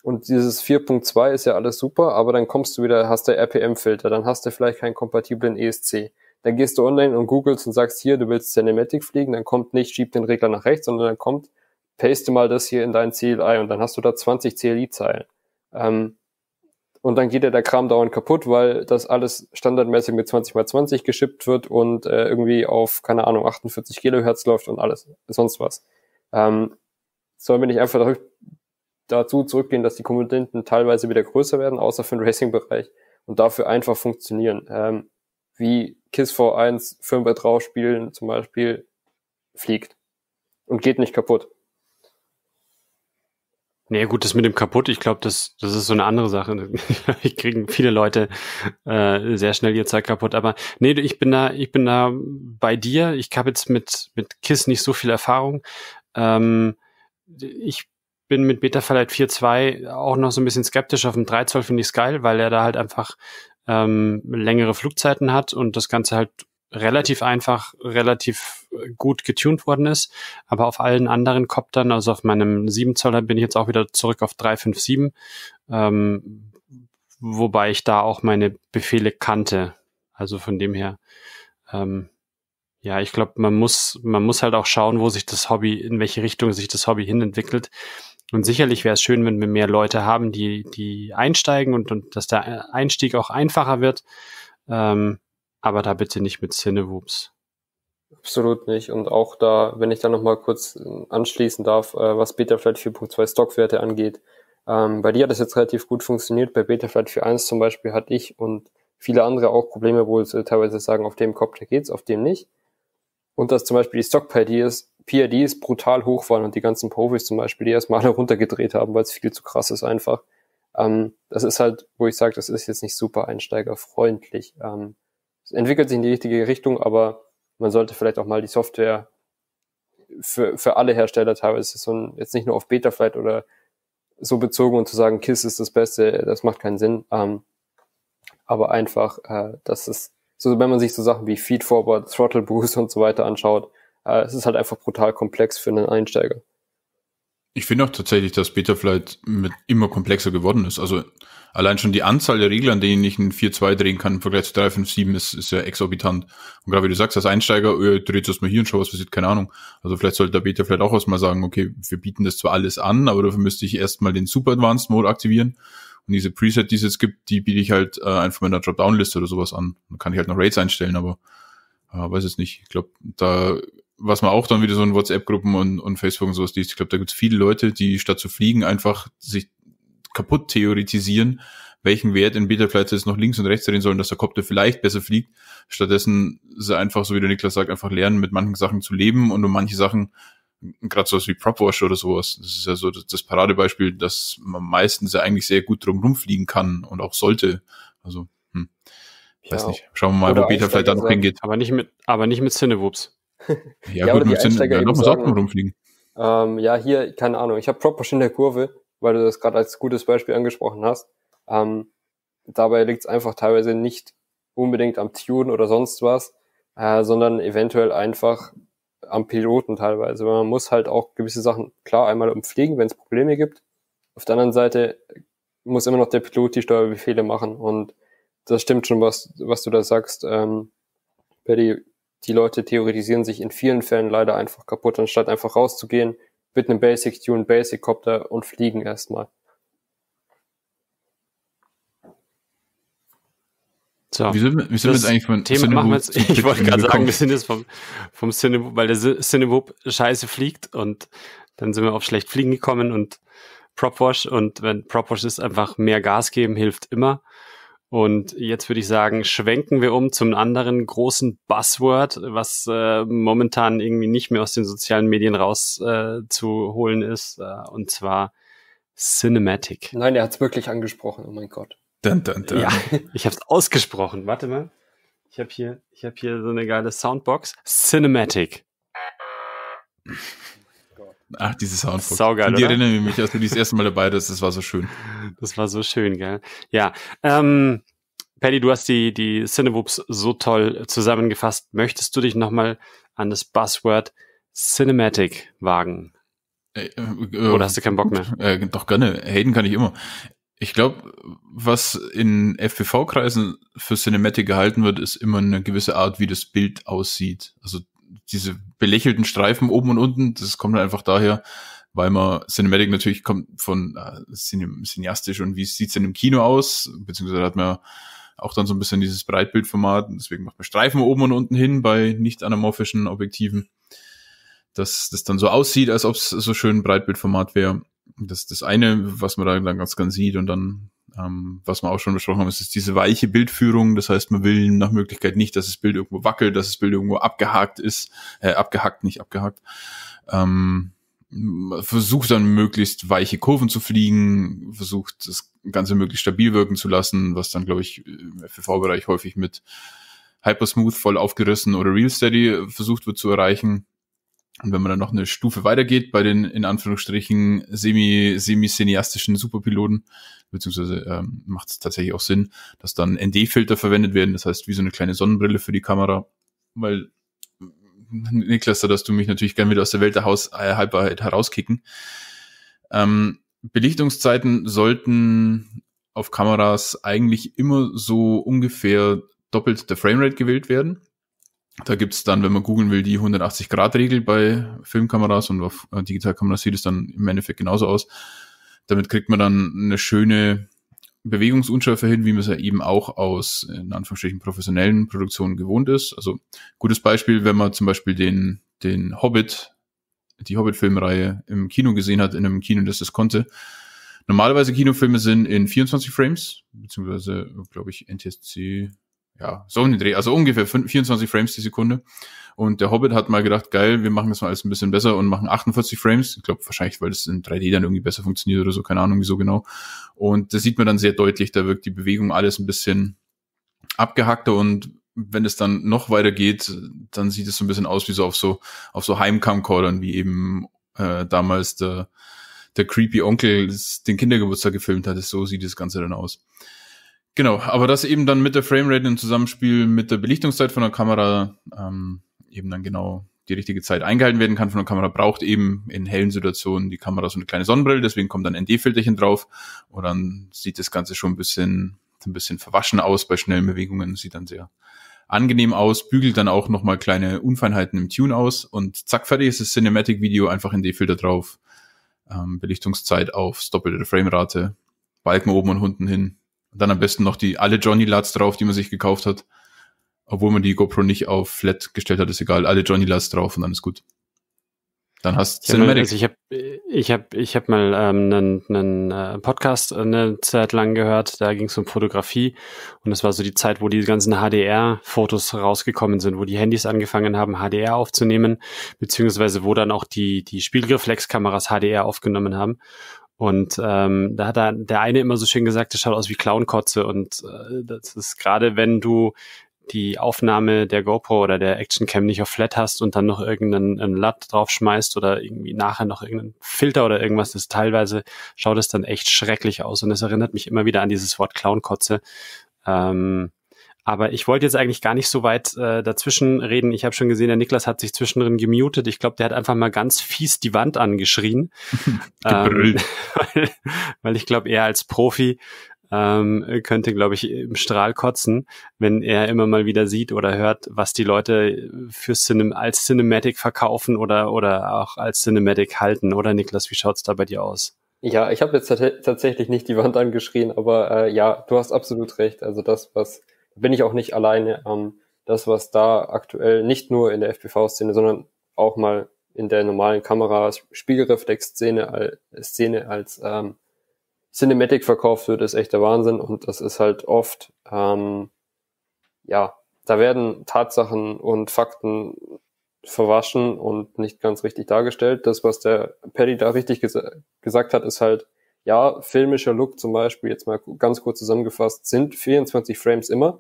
Und dieses 4.2 ist ja alles super, aber dann kommst du wieder, hast der RPM-Filter, dann hast du vielleicht keinen kompatiblen ESC. Dann gehst du online und googelst und sagst hier, du willst Cinematic fliegen, dann kommt nicht, schieb den Regler nach rechts, sondern dann kommt, paste mal das hier in dein CLI und dann hast du da 20 CLI-Zeilen. Ähm, und dann geht ja der Kram dauernd kaputt, weil das alles standardmäßig mit 20 x 20 geschippt wird und äh, irgendwie auf, keine Ahnung, 48 Kilohertz läuft und alles, sonst was. Ähm, sollen wir nicht einfach dazu zurückgehen, dass die Komponenten teilweise wieder größer werden, außer für den Racing-Bereich und dafür einfach funktionieren. Ähm, wie KISS V1 Firmware drauf spielen zum Beispiel fliegt und geht nicht kaputt. Nee, gut, das mit dem kaputt, ich glaube, das, das ist so eine andere Sache. ich kriegen viele Leute äh, sehr schnell ihr Zeug kaputt. Aber nee, ich bin da, ich bin da bei dir. Ich habe jetzt mit, mit KISS nicht so viel Erfahrung. Ähm, ich bin mit Betaflight 4.2 auch noch so ein bisschen skeptisch. Auf dem 3 Zoll finde ich es geil, weil er da halt einfach ähm, längere Flugzeiten hat und das Ganze halt relativ einfach, relativ gut getuned worden ist. Aber auf allen anderen Koptern, also auf meinem 7 Zoller bin ich jetzt auch wieder zurück auf 357, ähm, wobei ich da auch meine Befehle kannte. Also von dem her ähm, ja, ich glaube, man muss, man muss halt auch schauen, wo sich das Hobby, in welche Richtung sich das Hobby hin entwickelt. Und sicherlich wäre es schön, wenn wir mehr Leute haben, die, die einsteigen und, und dass der Einstieg auch einfacher wird. Ähm, aber da bitte nicht mit Cinewhoops. Absolut nicht. Und auch da, wenn ich da nochmal kurz anschließen darf, äh, was Betaflight 4.2 Stockwerte angeht. Ähm, bei dir hat es jetzt relativ gut funktioniert. Bei Betaflight 4.1 zum Beispiel hatte ich und viele andere auch Probleme, wo sie teilweise sagen, auf dem Kopf geht's, auf dem nicht und dass zum Beispiel die Stock-PIDs PIDs brutal hoch waren und die ganzen Profis zum Beispiel die erstmal alle runtergedreht haben, weil es viel zu krass ist einfach. Ähm, das ist halt, wo ich sage, das ist jetzt nicht super einsteigerfreundlich. Ähm, es entwickelt sich in die richtige Richtung, aber man sollte vielleicht auch mal die Software für, für alle Hersteller teilweise so ein, jetzt nicht nur auf Betaflight oder so bezogen und zu sagen, KISS ist das Beste, das macht keinen Sinn. Ähm, aber einfach, äh, dass es so wenn man sich so Sachen wie Feed Forward, Throttle Boost und so weiter anschaut, äh, es ist halt einfach brutal komplex für einen Einsteiger. Ich finde auch tatsächlich, dass Betaflight mit immer komplexer geworden ist. Also allein schon die Anzahl der Regler, an denen ich ein 4.2 drehen kann im Vergleich zu 3.5.7 ist, ist ja exorbitant. Und gerade wie du sagst, als Einsteiger, öh, dreht das mal hier und schau, was passiert, keine Ahnung. Also vielleicht sollte der Betaflight auch erstmal sagen, okay, wir bieten das zwar alles an, aber dafür müsste ich erstmal den Super Advanced Mode aktivieren und diese Preset, die es jetzt gibt, die biete ich halt äh, einfach mit einer Dropdown-Liste oder sowas an. Dann kann ich halt noch Rates einstellen, aber äh, weiß es nicht. Ich glaube, da, was man auch dann wieder so in WhatsApp-Gruppen und, und Facebook und sowas liest, ich glaube, da gibt es viele Leute, die statt zu fliegen einfach sich kaputt theoretisieren, welchen Wert in Betaflight jetzt noch links und rechts drehen sollen, dass der Kopter vielleicht besser fliegt. Stattdessen sie einfach, so wie der Niklas sagt, einfach lernen, mit manchen Sachen zu leben und um manche Sachen gerade sowas wie Propwash oder sowas, das ist ja so das, Paradebeispiel, dass man meistens ja eigentlich sehr gut drum rumfliegen kann und auch sollte. Also, hm, weiß ja, nicht. Schauen wir mal, wo Beta vielleicht da noch hingeht. Aber nicht mit, aber nicht mit Cinewhoops. Ja, ja, gut, mit Cinewhoops. Ja, noch sagen, rumfliegen. Ähm, ja, hier, keine Ahnung, ich habe Propwash in der Kurve, weil du das gerade als gutes Beispiel angesprochen hast. Ähm, dabei liegt es einfach teilweise nicht unbedingt am Tune oder sonst was, äh, sondern eventuell einfach am Piloten teilweise. Weil man muss halt auch gewisse Sachen, klar, einmal umfliegen, wenn es Probleme gibt. Auf der anderen Seite muss immer noch der Pilot die Steuerbefehle machen und das stimmt schon, was, was du da sagst. Ähm, Paddy, die Leute theoretisieren sich in vielen Fällen leider einfach kaputt, anstatt einfach rauszugehen mit einem Basic Tune, Basic Copter und fliegen erstmal. So. Wie sind, wir, wie sind wir jetzt eigentlich von Thema Cineboop machen wir jetzt, Ich wollte gerade sagen, wir sind jetzt vom, vom Cineboop, weil der Cineboop scheiße fliegt und dann sind wir auf schlecht fliegen gekommen und Propwash und wenn Propwash ist, einfach mehr Gas geben hilft immer. Und jetzt würde ich sagen, schwenken wir um zum anderen großen Buzzword, was äh, momentan irgendwie nicht mehr aus den sozialen Medien rauszuholen äh, ist, äh, und zwar Cinematic. Nein, er hat es wirklich angesprochen, oh mein Gott. Dun, dun, dun. Ja, ich habe es ausgesprochen. Warte mal. Ich habe hier, ich habe hier so eine geile Soundbox. Cinematic. Ach, diese Soundbox. Saugeil, die erinnern mich, als du das erste Mal dabei bist, das war so schön. Das war so schön, gell? Ja. Ähm, Paddy, du hast die, die Cinewoops so toll zusammengefasst. Möchtest du dich nochmal an das Buzzword Cinematic wagen? Äh, äh, Oder hast du keinen Bock mehr? Äh, doch gerne. Hayden kann ich immer. Ich glaube, was in FPV-Kreisen für Cinematic gehalten wird, ist immer eine gewisse Art, wie das Bild aussieht. Also diese belächelten Streifen oben und unten, das kommt halt einfach daher, weil man Cinematic natürlich kommt von äh, cineastisch und wie sieht's denn im Kino aus, beziehungsweise hat man auch dann so ein bisschen dieses Breitbildformat, deswegen macht man Streifen oben und unten hin bei nicht anamorphischen Objektiven, dass das dann so aussieht, als ob es so schön Breitbildformat wäre. Das ist das eine, was man da dann ganz ganz sieht und dann ähm, was wir auch schon besprochen haben, ist, ist diese weiche Bildführung. Das heißt, man will nach Möglichkeit nicht, dass das Bild irgendwo wackelt, dass das Bild irgendwo abgehakt ist, äh, abgehackt, nicht abgehakt. Ähm, versucht dann möglichst weiche Kurven zu fliegen, versucht das Ganze möglichst stabil wirken zu lassen, was dann, glaube ich, im FPV-Bereich häufig mit Hypersmooth voll aufgerissen oder Real Steady versucht wird zu erreichen. Und wenn man dann noch eine Stufe weitergeht bei den in Anführungsstrichen semi semi cineastischen Superpiloten, beziehungsweise ähm, macht es tatsächlich auch Sinn, dass dann ND-Filter verwendet werden, das heißt wie so eine kleine Sonnenbrille für die Kamera, weil Niklas, da dass du mich natürlich gerne wieder aus der Welt der Haus äh, Halbwahrheit herauskicken. Ähm, Belichtungszeiten sollten auf Kameras eigentlich immer so ungefähr doppelt der Framerate gewählt werden. Da gibt's dann, wenn man googeln will, die 180-Grad-Regel bei Filmkameras und auf äh, Digitalkameras sieht es dann im Endeffekt genauso aus. Damit kriegt man dann eine schöne Bewegungsunschärfe hin, wie man es ja eben auch aus, in Anführungsstrichen, professionellen Produktionen gewohnt ist. Also gutes Beispiel, wenn man zum Beispiel den, den Hobbit, die Hobbit-Filmreihe im Kino gesehen hat, in einem Kino, das das konnte. Normalerweise Kinofilme sind in 24 Frames, beziehungsweise, glaube ich, NTSC ja, so ein Dreh, also ungefähr 24 Frames die Sekunde. Und der Hobbit hat mal gedacht, geil, wir machen das mal alles ein bisschen besser und machen 48 Frames. Ich glaube wahrscheinlich, weil das in 3D dann irgendwie besser funktioniert oder so, keine Ahnung wieso genau. Und das sieht man dann sehr deutlich, da wirkt die Bewegung alles ein bisschen abgehackter und wenn es dann noch weiter geht, dann sieht es so ein bisschen aus wie so auf so, auf so Heimcamcordern, wie eben äh, damals der, der creepy Onkel den Kindergeburtstag gefilmt hat. So sieht das Ganze dann aus. Genau, aber das eben dann mit der Framerate im Zusammenspiel mit der Belichtungszeit von der Kamera ähm, eben dann genau die richtige Zeit eingehalten werden kann von der Kamera, braucht eben in hellen Situationen die Kamera so eine kleine Sonnenbrille, deswegen kommt dann ND-Filterchen drauf und dann sieht das Ganze schon ein bisschen, ein bisschen verwaschen aus bei schnellen Bewegungen, sieht dann sehr angenehm aus, bügelt dann auch nochmal kleine Unfeinheiten im Tune aus und zack, fertig ist das Cinematic-Video, einfach ND-Filter drauf, ähm, Belichtungszeit aufs doppelte Framerate, Balken oben und unten hin, und dann am besten noch die alle Johnny Lats drauf, die man sich gekauft hat. Obwohl man die GoPro nicht auf Flat gestellt hat, ist egal. Alle Johnny Lats drauf und dann ist gut. Dann hast du Cinematic. Also ich habe ich hab, ich hab mal ähm, einen, einen äh, Podcast eine Zeit lang gehört, da ging es um Fotografie und das war so die Zeit, wo die ganzen HDR-Fotos rausgekommen sind, wo die Handys angefangen haben, HDR aufzunehmen, beziehungsweise wo dann auch die, die Spiegelreflexkameras HDR aufgenommen haben. Und ähm, da hat er, der eine immer so schön gesagt, das schaut aus wie Clownkotze. Und äh, das ist gerade, wenn du die Aufnahme der GoPro oder der Actioncam nicht auf Flat hast und dann noch irgendeinen LUT draufschmeißt oder irgendwie nachher noch irgendeinen Filter oder irgendwas, das teilweise schaut es dann echt schrecklich aus. Und es erinnert mich immer wieder an dieses Wort Clownkotze. Ähm, Aber ich wollte jetzt eigentlich gar nicht so weit äh, dazwischen reden. Ich habe schon gesehen, der Niklas hat sich zwischendrin gemutet. Ich glaube, der hat einfach mal ganz fies die Wand angeschrien. ähm, weil, weil ich glaube, er als Profi ähm, könnte, glaube ich, im Strahl kotzen, wenn er immer mal wieder sieht oder hört, was die Leute für Cinem als Cinematic verkaufen oder, oder auch als Cinematic halten. Oder Niklas, wie schaut's da bei dir aus? Ja, ich habe jetzt tatsächlich nicht die Wand angeschrien, aber äh, ja, du hast absolut recht. Also das, was bin ich auch nicht alleine. Ähm, das, was da aktuell nicht nur in der FPV-Szene, sondern auch mal in der normalen Kamera Spiegelreflex-Szene Szene als ähm, Cinematic verkauft wird, ist echt der Wahnsinn und das ist halt oft, ähm, ja, da werden Tatsachen und Fakten verwaschen und nicht ganz richtig dargestellt. Das, was der Paddy da richtig ges gesagt hat, ist halt, ja, filmischer Look zum Beispiel, jetzt mal ganz kurz zusammengefasst, sind 24 Frames immer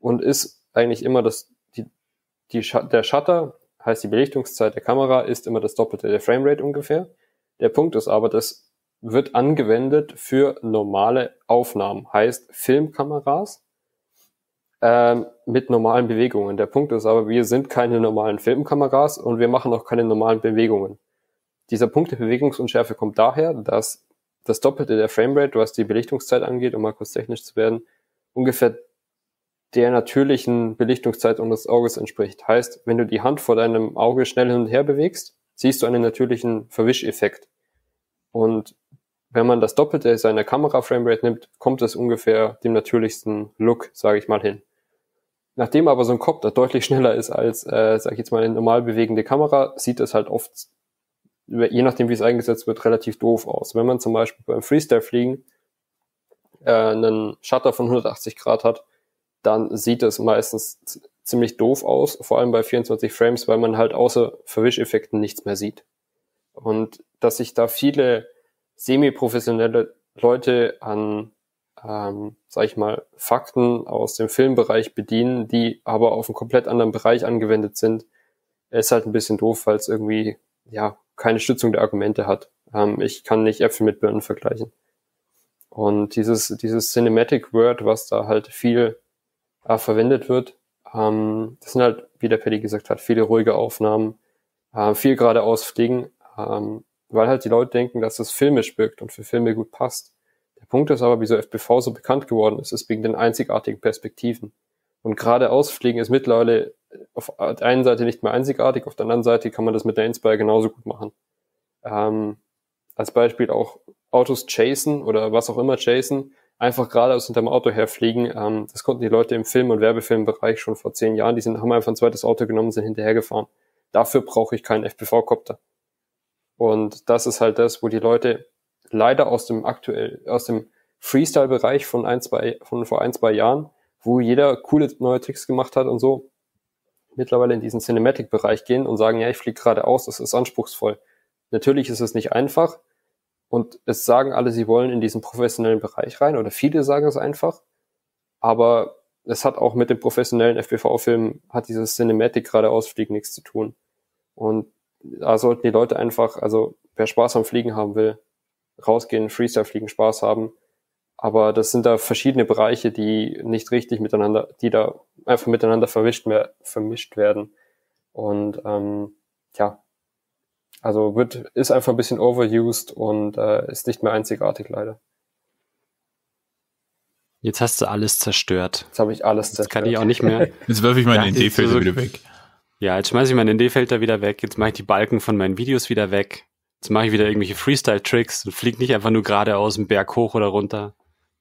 und ist eigentlich immer das, die, die, der Shutter, heißt die Belichtungszeit der Kamera, ist immer das Doppelte der Framerate ungefähr. Der Punkt ist aber, dass wird angewendet für normale Aufnahmen, heißt Filmkameras ähm, mit normalen Bewegungen. Der Punkt ist aber, wir sind keine normalen Filmkameras und wir machen auch keine normalen Bewegungen. Dieser Punkt der Bewegungsunschärfe kommt daher, dass das Doppelte der Framerate, was die Belichtungszeit angeht, um mal kurz technisch zu werden, ungefähr der natürlichen Belichtungszeit unseres Auges entspricht. Heißt, wenn du die Hand vor deinem Auge schnell hin und her bewegst, siehst du einen natürlichen Verwischeffekt. Und wenn man das Doppelte seiner Kamera-Framerate nimmt, kommt es ungefähr dem natürlichsten Look, sage ich mal, hin. Nachdem aber so ein Copter deutlich schneller ist als, äh, sage ich jetzt mal, eine normal bewegende Kamera, sieht es halt oft, je nachdem wie es eingesetzt wird, relativ doof aus. Wenn man zum Beispiel beim Freestyle-Fliegen äh, einen Shutter von 180 Grad hat, dann sieht es meistens ziemlich doof aus, vor allem bei 24 Frames, weil man halt außer Verwischeffekten nichts mehr sieht. Und dass sich da viele semi-professionelle Leute an, ähm, sag ich mal, Fakten aus dem Filmbereich bedienen, die aber auf einen komplett anderen Bereich angewendet sind, ist halt ein bisschen doof, weil es irgendwie, ja, keine Stützung der Argumente hat. Ähm, ich kann nicht Äpfel mit Birnen vergleichen. Und dieses, dieses Cinematic Word, was da halt viel äh, verwendet wird, ähm, das sind halt, wie der Paddy gesagt hat, viele ruhige Aufnahmen, äh, viel geradeaus fliegen, ähm, weil halt die Leute denken, dass es filmisch wirkt und für Filme gut passt. Der Punkt ist aber, wieso FPV so bekannt geworden ist, ist wegen den einzigartigen Perspektiven. Und gerade ausfliegen ist mittlerweile auf der einen Seite nicht mehr einzigartig, auf der anderen Seite kann man das mit der Inspire genauso gut machen. Ähm, als Beispiel auch Autos chasen oder was auch immer chasen, einfach geradeaus hinterm Auto herfliegen. Ähm, das konnten die Leute im Film- und Werbefilmbereich schon vor zehn Jahren. Die sind, haben einfach ein zweites Auto genommen, sind hinterhergefahren. Dafür brauche ich keinen FPV-Copter. Und das ist halt das, wo die Leute leider aus dem aktuell, aus dem Freestyle-Bereich von ein, zwei, von vor ein, zwei Jahren, wo jeder coole neue Tricks gemacht hat und so, mittlerweile in diesen Cinematic-Bereich gehen und sagen, ja, ich fliege geradeaus, das ist anspruchsvoll. Natürlich ist es nicht einfach und es sagen alle, sie wollen in diesen professionellen Bereich rein oder viele sagen es einfach, aber es hat auch mit dem professionellen FPV-Film, hat dieses Cinematic geradeausfliegen nichts zu tun. Und da sollten die Leute einfach, also wer Spaß am Fliegen haben will, rausgehen, Freestyle fliegen, Spaß haben. Aber das sind da verschiedene Bereiche, die nicht richtig miteinander, die da einfach miteinander vermischt, mehr, vermischt werden. Und ähm, ja, also wird, ist einfach ein bisschen overused und äh, ist nicht mehr einzigartig leider. Jetzt hast du alles zerstört. Jetzt habe ich alles zerstört. Jetzt kann ich auch nicht mehr. Jetzt werfe ich meine ja, ND-Filter so, wieder weg. Ja, jetzt schmeiße ich meinen ND-Filter wieder weg, jetzt mache ich die Balken von meinen Videos wieder weg. Jetzt mache ich wieder irgendwelche Freestyle-Tricks und fliege nicht einfach nur geradeaus den Berg hoch oder runter.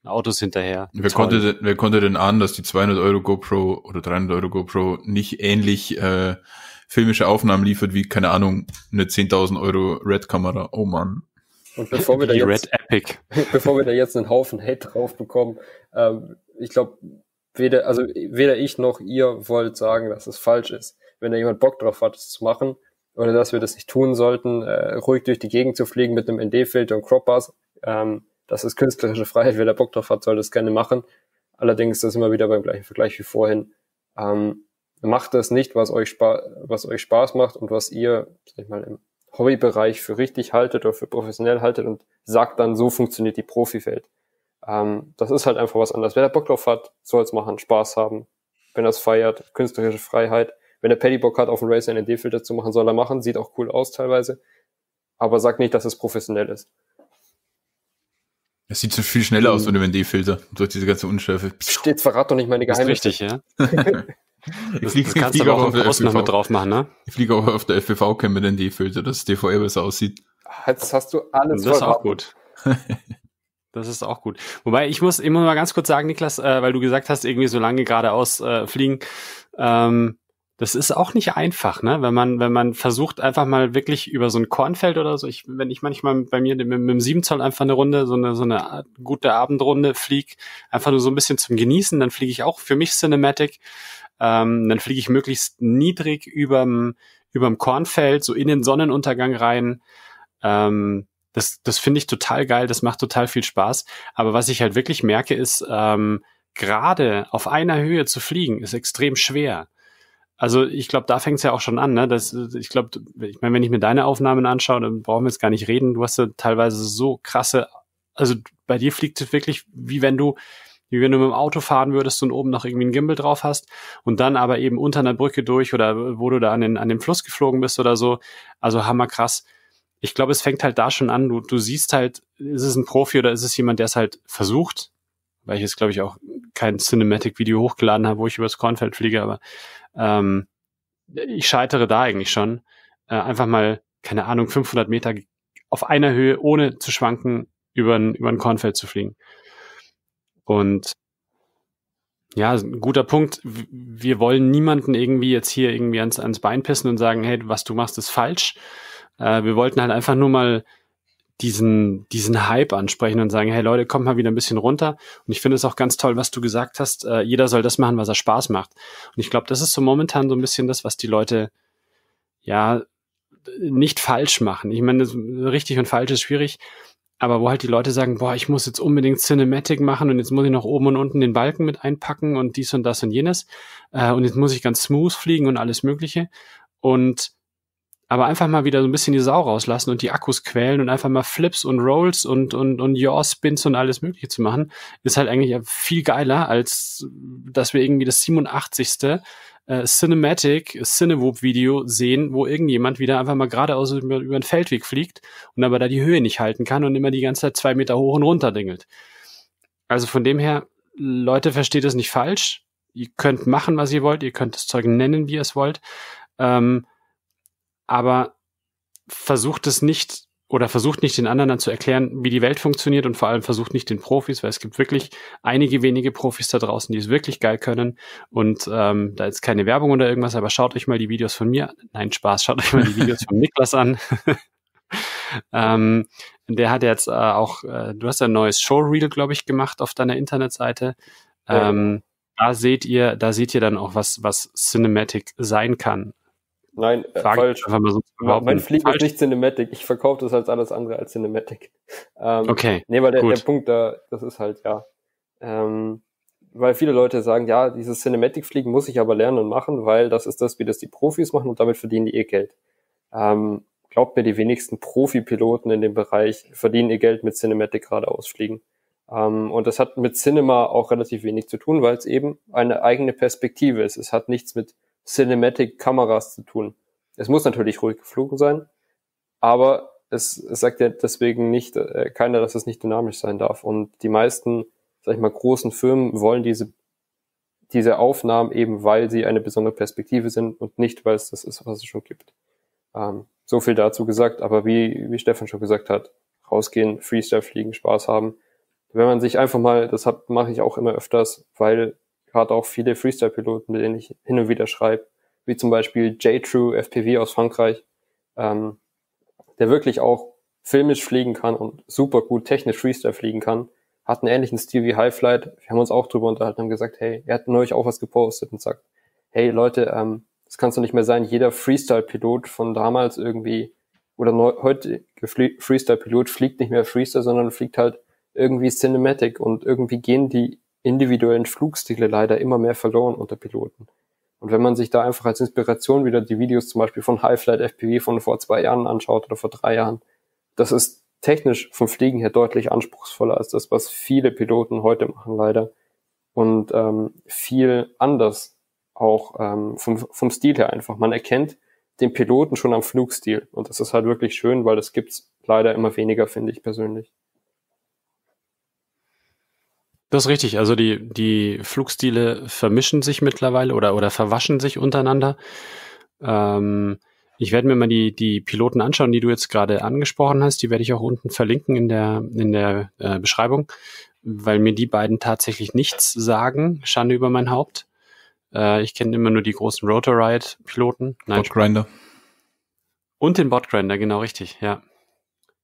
Autos hinterher. Wer konnte, denn, wer konnte denn ahnen, dass die 200 Euro GoPro oder 300 Euro GoPro nicht ähnlich äh, filmische Aufnahmen liefert wie, keine Ahnung, eine 10.000 Euro Red-Kamera? Oh Mann. Und bevor wir, da jetzt, bevor wir da jetzt einen Haufen Hate drauf bekommen, ähm, ich glaube, weder, also weder ich noch ihr wollt sagen, dass es falsch ist wenn da jemand Bock drauf hat, das zu machen, oder dass wir das nicht tun sollten, äh, ruhig durch die Gegend zu fliegen mit einem ND-Filter und Croppers. Ähm, das ist künstlerische Freiheit. Wer da Bock drauf hat, soll das gerne machen. Allerdings, das immer wieder beim gleichen Vergleich wie vorhin. Ähm, macht das nicht, was euch, Spaß, was euch Spaß macht und was ihr, sag ich mal, im Hobbybereich für richtig haltet oder für professionell haltet und sagt dann, so funktioniert die Profifeld. Ähm, das ist halt einfach was anderes. Wer da Bock drauf hat, soll es machen, Spaß haben. Wenn er es feiert, künstlerische Freiheit. Wenn der Paddy Bock hat, auf dem Race einen ND-Filter zu machen, soll er machen. Sieht auch cool aus teilweise. Aber sagt nicht, dass es professionell ist. Es sieht so viel schneller aus ohne ND-Filter durch diese ganze Unschärfe. Steht verrat doch nicht meine Geheimnisse. Ist richtig, ja. ich fliege, das kannst ich fliege auch auf der mit drauf machen, ne? Ich fliege auch auf der FPV-Cam mit ND-Filter, dass DVR besser aussieht. Jetzt hast du alles Das ist auch gut. Das ist auch gut. Wobei ich muss immer mal ganz kurz sagen, Niklas, äh, weil du gesagt hast, irgendwie so lange geradeaus äh, fliegen. Ähm, das ist auch nicht einfach, ne? Wenn man, wenn man versucht, einfach mal wirklich über so ein Kornfeld oder so, ich, wenn ich manchmal bei mir mit, mit dem 7 Zoll einfach eine Runde, so eine, so eine gute Abendrunde fliege, einfach nur so ein bisschen zum Genießen, dann fliege ich auch für mich Cinematic. Ähm, dann fliege ich möglichst niedrig überm, überm Kornfeld, so in den Sonnenuntergang rein. Ähm, das, das finde ich total geil, das macht total viel Spaß. Aber was ich halt wirklich merke, ist, ähm, gerade auf einer Höhe zu fliegen, ist extrem schwer. Also ich glaube, da fängt es ja auch schon an. Ne? Das, ich glaube, ich meine, wenn ich mir deine Aufnahmen anschaue, dann brauchen wir jetzt gar nicht reden. Du hast ja teilweise so krasse, also bei dir fliegt es wirklich, wie wenn du, wie wenn du mit dem Auto fahren würdest und oben noch irgendwie einen Gimbal drauf hast und dann aber eben unter einer Brücke durch oder wo du da an den, an den Fluss geflogen bist oder so. Also hammerkrass. Ich glaube, es fängt halt da schon an. Du, du siehst halt, ist es ein Profi oder ist es jemand, der es halt versucht? Weil ich jetzt, glaube ich, auch kein Cinematic-Video hochgeladen habe, wo ich übers Kornfeld fliege, aber ähm, ich scheitere da eigentlich schon. Äh, einfach mal, keine Ahnung, 500 Meter auf einer Höhe, ohne zu schwanken, über ein, über ein Kornfeld zu fliegen. Und ja, ein guter Punkt. Wir wollen niemanden irgendwie jetzt hier irgendwie ans, ans Bein pissen und sagen, hey, was du machst, ist falsch. Äh, wir wollten halt einfach nur mal diesen, diesen Hype ansprechen und sagen, hey Leute, kommt mal wieder ein bisschen runter. Und ich finde es auch ganz toll, was du gesagt hast. Äh, jeder soll das machen, was er Spaß macht. Und ich glaube, das ist so momentan so ein bisschen das, was die Leute ja nicht falsch machen. Ich meine, richtig und falsch ist schwierig, aber wo halt die Leute sagen, boah, ich muss jetzt unbedingt Cinematic machen und jetzt muss ich noch oben und unten den Balken mit einpacken und dies und das und jenes. Äh, und jetzt muss ich ganz smooth fliegen und alles Mögliche. Und aber einfach mal wieder so ein bisschen die Sau rauslassen und die Akkus quälen und einfach mal Flips und Rolls und, und, und Yaw Spins und alles Mögliche zu machen, ist halt eigentlich viel geiler, als dass wir irgendwie das 87. Äh, Cinematic Cinewoop Video sehen, wo irgendjemand wieder einfach mal geradeaus über, über den Feldweg fliegt und aber da die Höhe nicht halten kann und immer die ganze Zeit zwei Meter hoch und runter dingelt. Also von dem her, Leute, versteht es nicht falsch. Ihr könnt machen, was ihr wollt. Ihr könnt das Zeug nennen, wie ihr es wollt. Ähm, aber versucht es nicht oder versucht nicht den anderen dann zu erklären, wie die Welt funktioniert und vor allem versucht nicht den Profis, weil es gibt wirklich einige wenige Profis da draußen, die es wirklich geil können und ähm, da ist keine Werbung oder irgendwas, aber schaut euch mal die Videos von mir, nein Spaß, schaut euch mal die Videos von Niklas an. ähm, der hat jetzt äh, auch, äh, du hast ein neues Showreel, glaube ich, gemacht auf deiner Internetseite. Ähm, ja. Da seht ihr, da seht ihr dann auch was, was Cinematic sein kann. Nein, äh, falsch. So mein Fliegen ist nicht Cinematic. Ich verkaufe das als alles andere als Cinematic. Ähm, okay. Nee, weil der, der Punkt da, das ist halt, ja. Ähm, weil viele Leute sagen, ja, dieses Cinematic-Fliegen muss ich aber lernen und machen, weil das ist das, wie das die Profis machen und damit verdienen die ihr Geld. Ähm, glaubt mir, die wenigsten Profi-Piloten in dem Bereich verdienen ihr Geld mit Cinematic geradeaus fliegen. Ähm, und das hat mit Cinema auch relativ wenig zu tun, weil es eben eine eigene Perspektive ist. Es hat nichts mit Cinematic-Kameras zu tun. Es muss natürlich ruhig geflogen sein, aber es, es sagt ja deswegen nicht äh, keiner, dass es nicht dynamisch sein darf. Und die meisten, sag ich mal, großen Firmen wollen diese diese Aufnahmen eben, weil sie eine besondere Perspektive sind und nicht, weil es das ist, was es schon gibt. Ähm, so viel dazu gesagt, aber wie, wie Stefan schon gesagt hat, rausgehen, Freestyle fliegen, Spaß haben. Wenn man sich einfach mal, das mache ich auch immer öfters, weil gerade auch viele Freestyle-Piloten, mit denen ich hin und wieder schreibe, wie zum Beispiel J-True FPV aus Frankreich, ähm, der wirklich auch filmisch fliegen kann und super gut technisch Freestyle fliegen kann, hat einen ähnlichen Stil wie Highflight. Wir haben uns auch drüber unterhalten und gesagt, hey, er hat neulich auch was gepostet und sagt, hey Leute, ähm, das kann doch nicht mehr sein, jeder Freestyle-Pilot von damals irgendwie oder neu, heute Freestyle-Pilot fliegt nicht mehr Freestyle, sondern fliegt halt irgendwie Cinematic und irgendwie gehen die individuellen Flugstile leider immer mehr verloren unter Piloten. Und wenn man sich da einfach als Inspiration wieder die Videos zum Beispiel von High Flight FPV von vor zwei Jahren anschaut oder vor drei Jahren, das ist technisch vom Fliegen her deutlich anspruchsvoller als das, was viele Piloten heute machen, leider. Und ähm, viel anders auch ähm, vom, vom Stil her einfach. Man erkennt den Piloten schon am Flugstil. Und das ist halt wirklich schön, weil das gibt's leider immer weniger, finde ich persönlich. Das ist richtig. Also die, die Flugstile vermischen sich mittlerweile oder, oder verwaschen sich untereinander. Ähm, ich werde mir mal die, die Piloten anschauen, die du jetzt gerade angesprochen hast. Die werde ich auch unten verlinken in der, in der äh, Beschreibung, weil mir die beiden tatsächlich nichts sagen. Schande über mein Haupt. Äh, ich kenne immer nur die großen Rotoride-Piloten. Botgrinder. Und den Botgrinder, genau richtig, ja.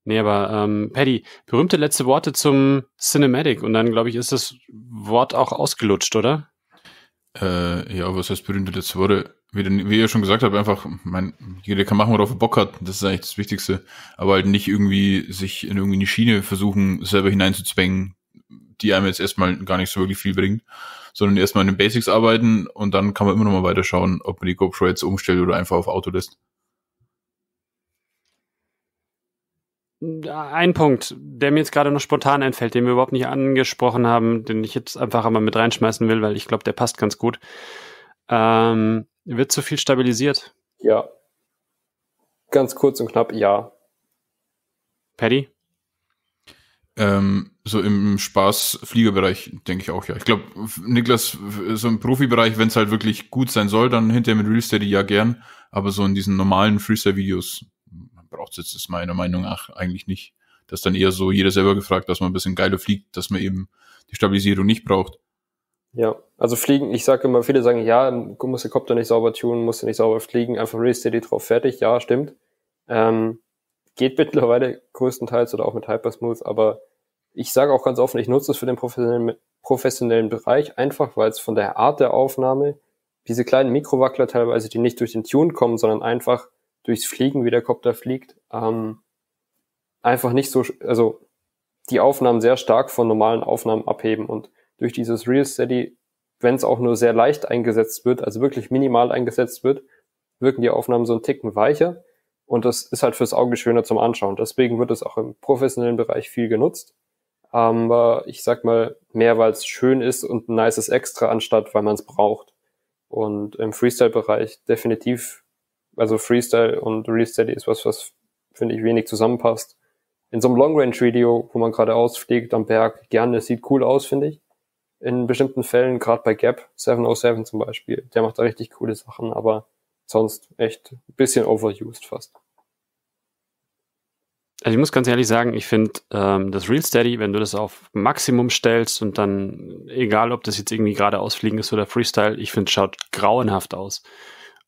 Nee, aber ähm, Paddy, berühmte letzte Worte zum Cinematic und dann, glaube ich, ist das Wort auch ausgelutscht, oder? Äh, ja, was heißt berühmte letzte Worte? Wie, wie ihr schon gesagt habt, einfach, mein, jeder kann machen, worauf er Bock hat. Das ist eigentlich das Wichtigste. Aber halt nicht irgendwie sich in irgendwie eine Schiene versuchen, selber hineinzuzwängen, die einem jetzt erstmal gar nicht so wirklich viel bringt, sondern erstmal in den Basics arbeiten und dann kann man immer noch mal weiter schauen, ob man die GoPro jetzt umstellt oder einfach auf Auto lässt. Ein Punkt, der mir jetzt gerade noch spontan einfällt, den wir überhaupt nicht angesprochen haben, den ich jetzt einfach einmal mit reinschmeißen will, weil ich glaube, der passt ganz gut. Ähm, wird zu viel stabilisiert? Ja. Ganz kurz und knapp, ja. Paddy? Ähm, so im Spaß-Fliegerbereich denke ich auch, ja. Ich glaube, Niklas, so im Profibereich, wenn es halt wirklich gut sein soll, dann hinterher mit Real Steady ja gern. Aber so in diesen normalen Freestyle-Videos braucht es jetzt, meiner Meinung nach eigentlich nicht. Das ist dann eher so jeder selber gefragt, dass man ein bisschen geiler fliegt, dass man eben die Stabilisierung nicht braucht. Ja, also fliegen, ich sage immer, viele sagen, ja, muss der Kopter nicht sauber tun, muss nicht sauber fliegen, einfach Real Steady drauf, fertig, ja, stimmt. Ähm, geht mittlerweile größtenteils oder auch mit Hypersmooth, aber ich sage auch ganz offen, ich nutze es für den professionellen, professionellen Bereich, einfach weil es von der Art der Aufnahme, diese kleinen Mikrowackler teilweise, die nicht durch den Tune kommen, sondern einfach durchs Fliegen, wie der Kopter fliegt, ähm, einfach nicht so, also die Aufnahmen sehr stark von normalen Aufnahmen abheben und durch dieses Real Steady, wenn es auch nur sehr leicht eingesetzt wird, also wirklich minimal eingesetzt wird, wirken die Aufnahmen so einen Ticken weicher und das ist halt fürs Auge schöner zum Anschauen. Deswegen wird es auch im professionellen Bereich viel genutzt. Aber ich sag mal, mehr weil es schön ist und ein nices Extra, anstatt weil man es braucht. Und im Freestyle-Bereich definitiv also Freestyle und Real Steady ist was, was finde ich wenig zusammenpasst. In so einem Long-Range-Video, wo man gerade ausfliegt am Berg, gerne, sieht cool aus, finde ich. In bestimmten Fällen, gerade bei Gap, 707 zum Beispiel, der macht da richtig coole Sachen, aber sonst echt ein bisschen overused fast. Also ich muss ganz ehrlich sagen, ich finde ähm, das Real Steady, wenn du das auf Maximum stellst und dann, egal ob das jetzt irgendwie gerade ausfliegen ist oder Freestyle, ich finde, schaut grauenhaft aus.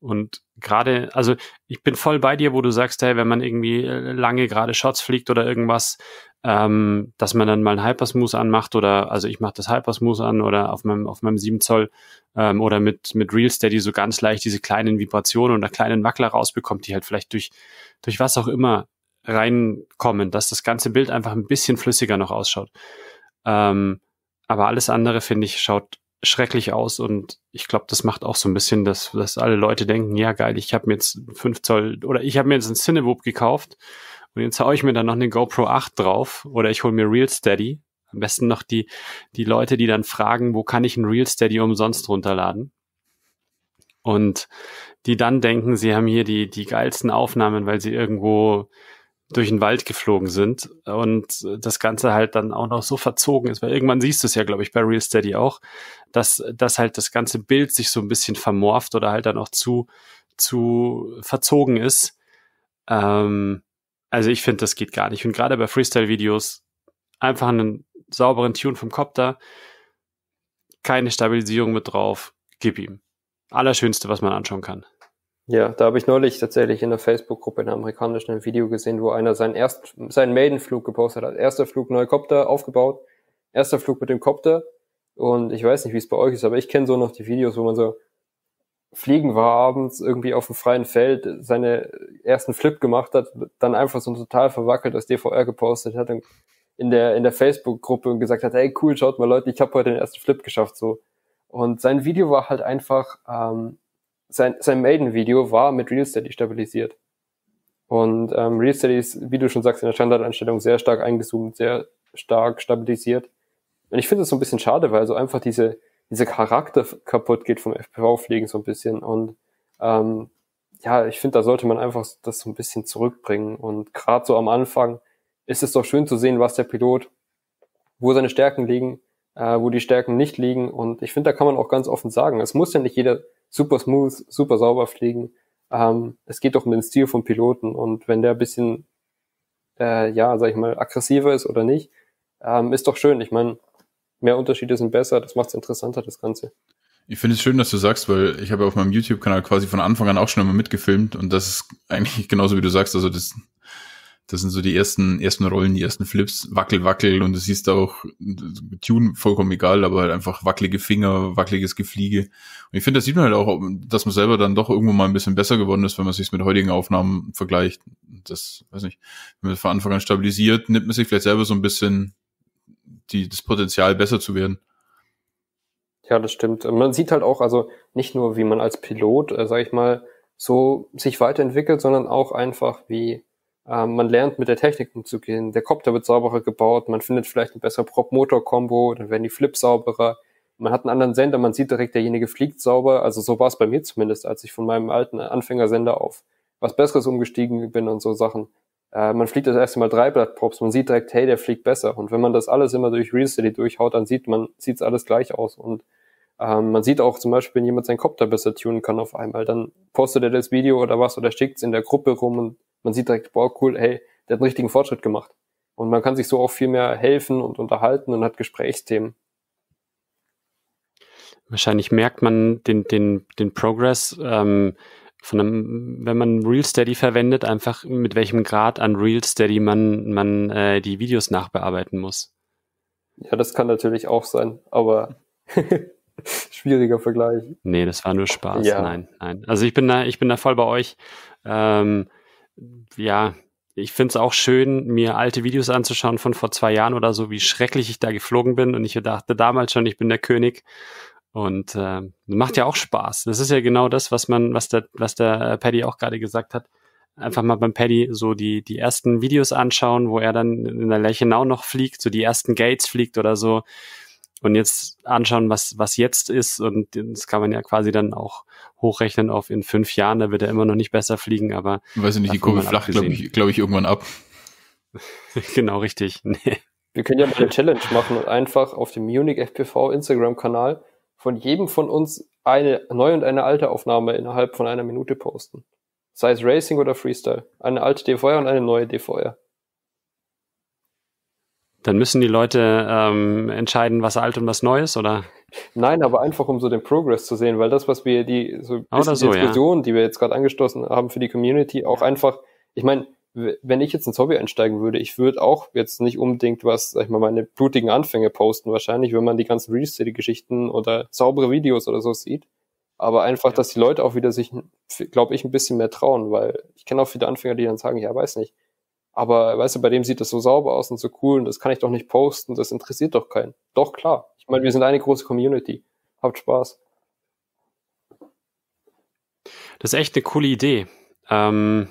Und gerade, also ich bin voll bei dir, wo du sagst, hey, wenn man irgendwie äh, lange gerade Shots fliegt oder irgendwas, ähm, dass man dann mal ein Hypersmooth anmacht oder, also ich mache das Hypersmooth an oder auf meinem, auf meinem 7 Zoll ähm, oder mit, mit Real Steady so ganz leicht diese kleinen Vibrationen oder kleinen Wackler rausbekommt, die halt vielleicht durch, durch was auch immer reinkommen, dass das ganze Bild einfach ein bisschen flüssiger noch ausschaut. Ähm, aber alles andere, finde ich, schaut schrecklich aus und ich glaube, das macht auch so ein bisschen, dass, dass alle Leute denken, ja geil, ich habe mir jetzt 5 Zoll oder ich habe mir jetzt ein Cinewoop gekauft und jetzt haue ich mir dann noch eine GoPro 8 drauf oder ich hole mir Real Steady. Am besten noch die, die Leute, die dann fragen, wo kann ich ein Real Steady umsonst runterladen? Und die dann denken, sie haben hier die, die geilsten Aufnahmen, weil sie irgendwo durch den Wald geflogen sind und das Ganze halt dann auch noch so verzogen ist, weil irgendwann siehst du es ja, glaube ich, bei Real Steady auch, dass, dass halt das ganze Bild sich so ein bisschen vermorft oder halt dann auch zu, zu verzogen ist. Ähm, also ich finde, das geht gar nicht. Und gerade bei Freestyle-Videos einfach einen sauberen Tune vom Copter, keine Stabilisierung mit drauf, gib ihm. Allerschönste, was man anschauen kann. Ja, da habe ich neulich tatsächlich in der Facebook-Gruppe in amerikanischen ein Video gesehen, wo einer seinen ersten, seinen Maidenflug gepostet hat. Erster Flug, neuer Kopter aufgebaut, erster Flug mit dem Kopter. Und ich weiß nicht, wie es bei euch ist, aber ich kenne so noch die Videos, wo man so fliegen war abends irgendwie auf dem freien Feld, seine ersten Flip gemacht hat, dann einfach so total verwackelt das DVR gepostet hat und in der, in der Facebook-Gruppe und gesagt hat, hey cool, schaut mal Leute, ich habe heute den ersten Flip geschafft, so. Und sein Video war halt einfach, ähm, sein, sein Maiden-Video war mit Real Steady stabilisiert. Und ähm, Real Steady ist, wie du schon sagst, in der Standardeinstellung sehr stark eingezoomt, sehr stark stabilisiert. Und ich finde es so ein bisschen schade, weil so einfach diese, dieser Charakter kaputt geht vom FPV-Fliegen so ein bisschen. Und ähm, ja, ich finde, da sollte man einfach das so ein bisschen zurückbringen. Und gerade so am Anfang ist es doch schön zu sehen, was der Pilot, wo seine Stärken liegen, äh, wo die Stärken nicht liegen. Und ich finde, da kann man auch ganz offen sagen, es muss ja nicht jeder super smooth, super sauber fliegen. Ähm, es geht doch um den Stil vom Piloten. Und wenn der ein bisschen, äh, ja, sag ich mal, aggressiver ist oder nicht, ähm, ist doch schön. Ich meine, mehr Unterschiede sind besser, das macht es interessanter, das Ganze. Ich finde es schön, dass du sagst, weil ich habe auf meinem YouTube-Kanal quasi von Anfang an auch schon immer mitgefilmt und das ist eigentlich genauso wie du sagst, also das das sind so die ersten, ersten Rollen, die ersten Flips, wackel, wackel und du siehst auch Tune vollkommen egal, aber halt einfach wackelige Finger, wackeliges Gefliege. Und ich finde, das sieht man halt auch, dass man selber dann doch irgendwo mal ein bisschen besser geworden ist, wenn man sich mit heutigen Aufnahmen vergleicht. Das, weiß nicht, wenn man von Anfang an stabilisiert, nimmt man sich vielleicht selber so ein bisschen die, das Potenzial, besser zu werden. Ja, das stimmt. Man sieht halt auch, also nicht nur, wie man als Pilot, äh, sag ich mal, so sich weiterentwickelt, sondern auch einfach, wie ähm, man lernt mit der Technik umzugehen. Der Copter wird sauberer gebaut, man findet vielleicht ein besser Prop-Motor-Kombo, dann werden die Flips sauberer. Man hat einen anderen Sender, man sieht direkt, derjenige fliegt sauber. Also so war es bei mir zumindest, als ich von meinem alten Anfängersender auf was Besseres umgestiegen bin und so Sachen. Äh, man fliegt das erste Mal drei Blatt-Props, man sieht direkt, hey, der fliegt besser. Und wenn man das alles immer durch Real Steady durchhaut, dann sieht man, sieht's alles gleich aus. Und ähm, man sieht auch zum Beispiel, wenn jemand seinen Copter besser tunen kann auf einmal, dann postet er das Video oder was oder schickt's in der Gruppe rum und man sieht direkt, boah, cool, hey, der hat einen richtigen Fortschritt gemacht. Und man kann sich so auch viel mehr helfen und unterhalten und hat Gesprächsthemen. Wahrscheinlich merkt man den, den, den Progress ähm, von einem, wenn man Real Steady verwendet, einfach mit welchem Grad an Real Steady man, man äh, die Videos nachbearbeiten muss. Ja, das kann natürlich auch sein, aber schwieriger Vergleich. Nee, das war nur Spaß. Ja. Nein, nein. Also ich bin da, ich bin da voll bei euch. Ähm, ja, ich finde es auch schön, mir alte Videos anzuschauen von vor zwei Jahren oder so, wie schrecklich ich da geflogen bin. Und ich dachte damals schon, ich bin der König. Und äh, macht ja auch Spaß. Das ist ja genau das, was man, was der, was der Paddy auch gerade gesagt hat. Einfach mal beim Paddy so die, die ersten Videos anschauen, wo er dann in der Lechenau noch fliegt, so die ersten Gates fliegt oder so und jetzt anschauen, was, was jetzt ist. Und das kann man ja quasi dann auch hochrechnen auf in fünf Jahren. Da wird er immer noch nicht besser fliegen, aber. Weiß ich nicht, die Kurve flacht, glaube ich, glaube ich, irgendwann ab. genau, richtig. Nee. Wir können ja mal eine Challenge machen und einfach auf dem Munich FPV Instagram-Kanal von jedem von uns eine neue und eine alte Aufnahme innerhalb von einer Minute posten. Sei es Racing oder Freestyle. Eine alte DVR und eine neue DVR. Dann müssen die Leute ähm, entscheiden, was alt und was neu ist, oder? Nein, aber einfach um so den Progress zu sehen, weil das, was wir die so, so Diskussion, ja. die wir jetzt gerade angestoßen haben für die Community, auch einfach, ich meine, wenn ich jetzt ins Hobby einsteigen würde, ich würde auch jetzt nicht unbedingt was, sag ich mal, meine blutigen Anfänge posten, wahrscheinlich, wenn man die ganzen Real City-Geschichten oder saubere Videos oder so sieht. Aber einfach, ja. dass die Leute auch wieder sich, glaube ich, ein bisschen mehr trauen, weil ich kenne auch viele Anfänger, die dann sagen, ja, weiß nicht, aber weißt du, bei dem sieht das so sauber aus und so cool und das kann ich doch nicht posten, das interessiert doch keinen. Doch, klar. Ich meine, wir sind eine große Community. Habt Spaß. Das ist echt eine coole Idee. Ähm,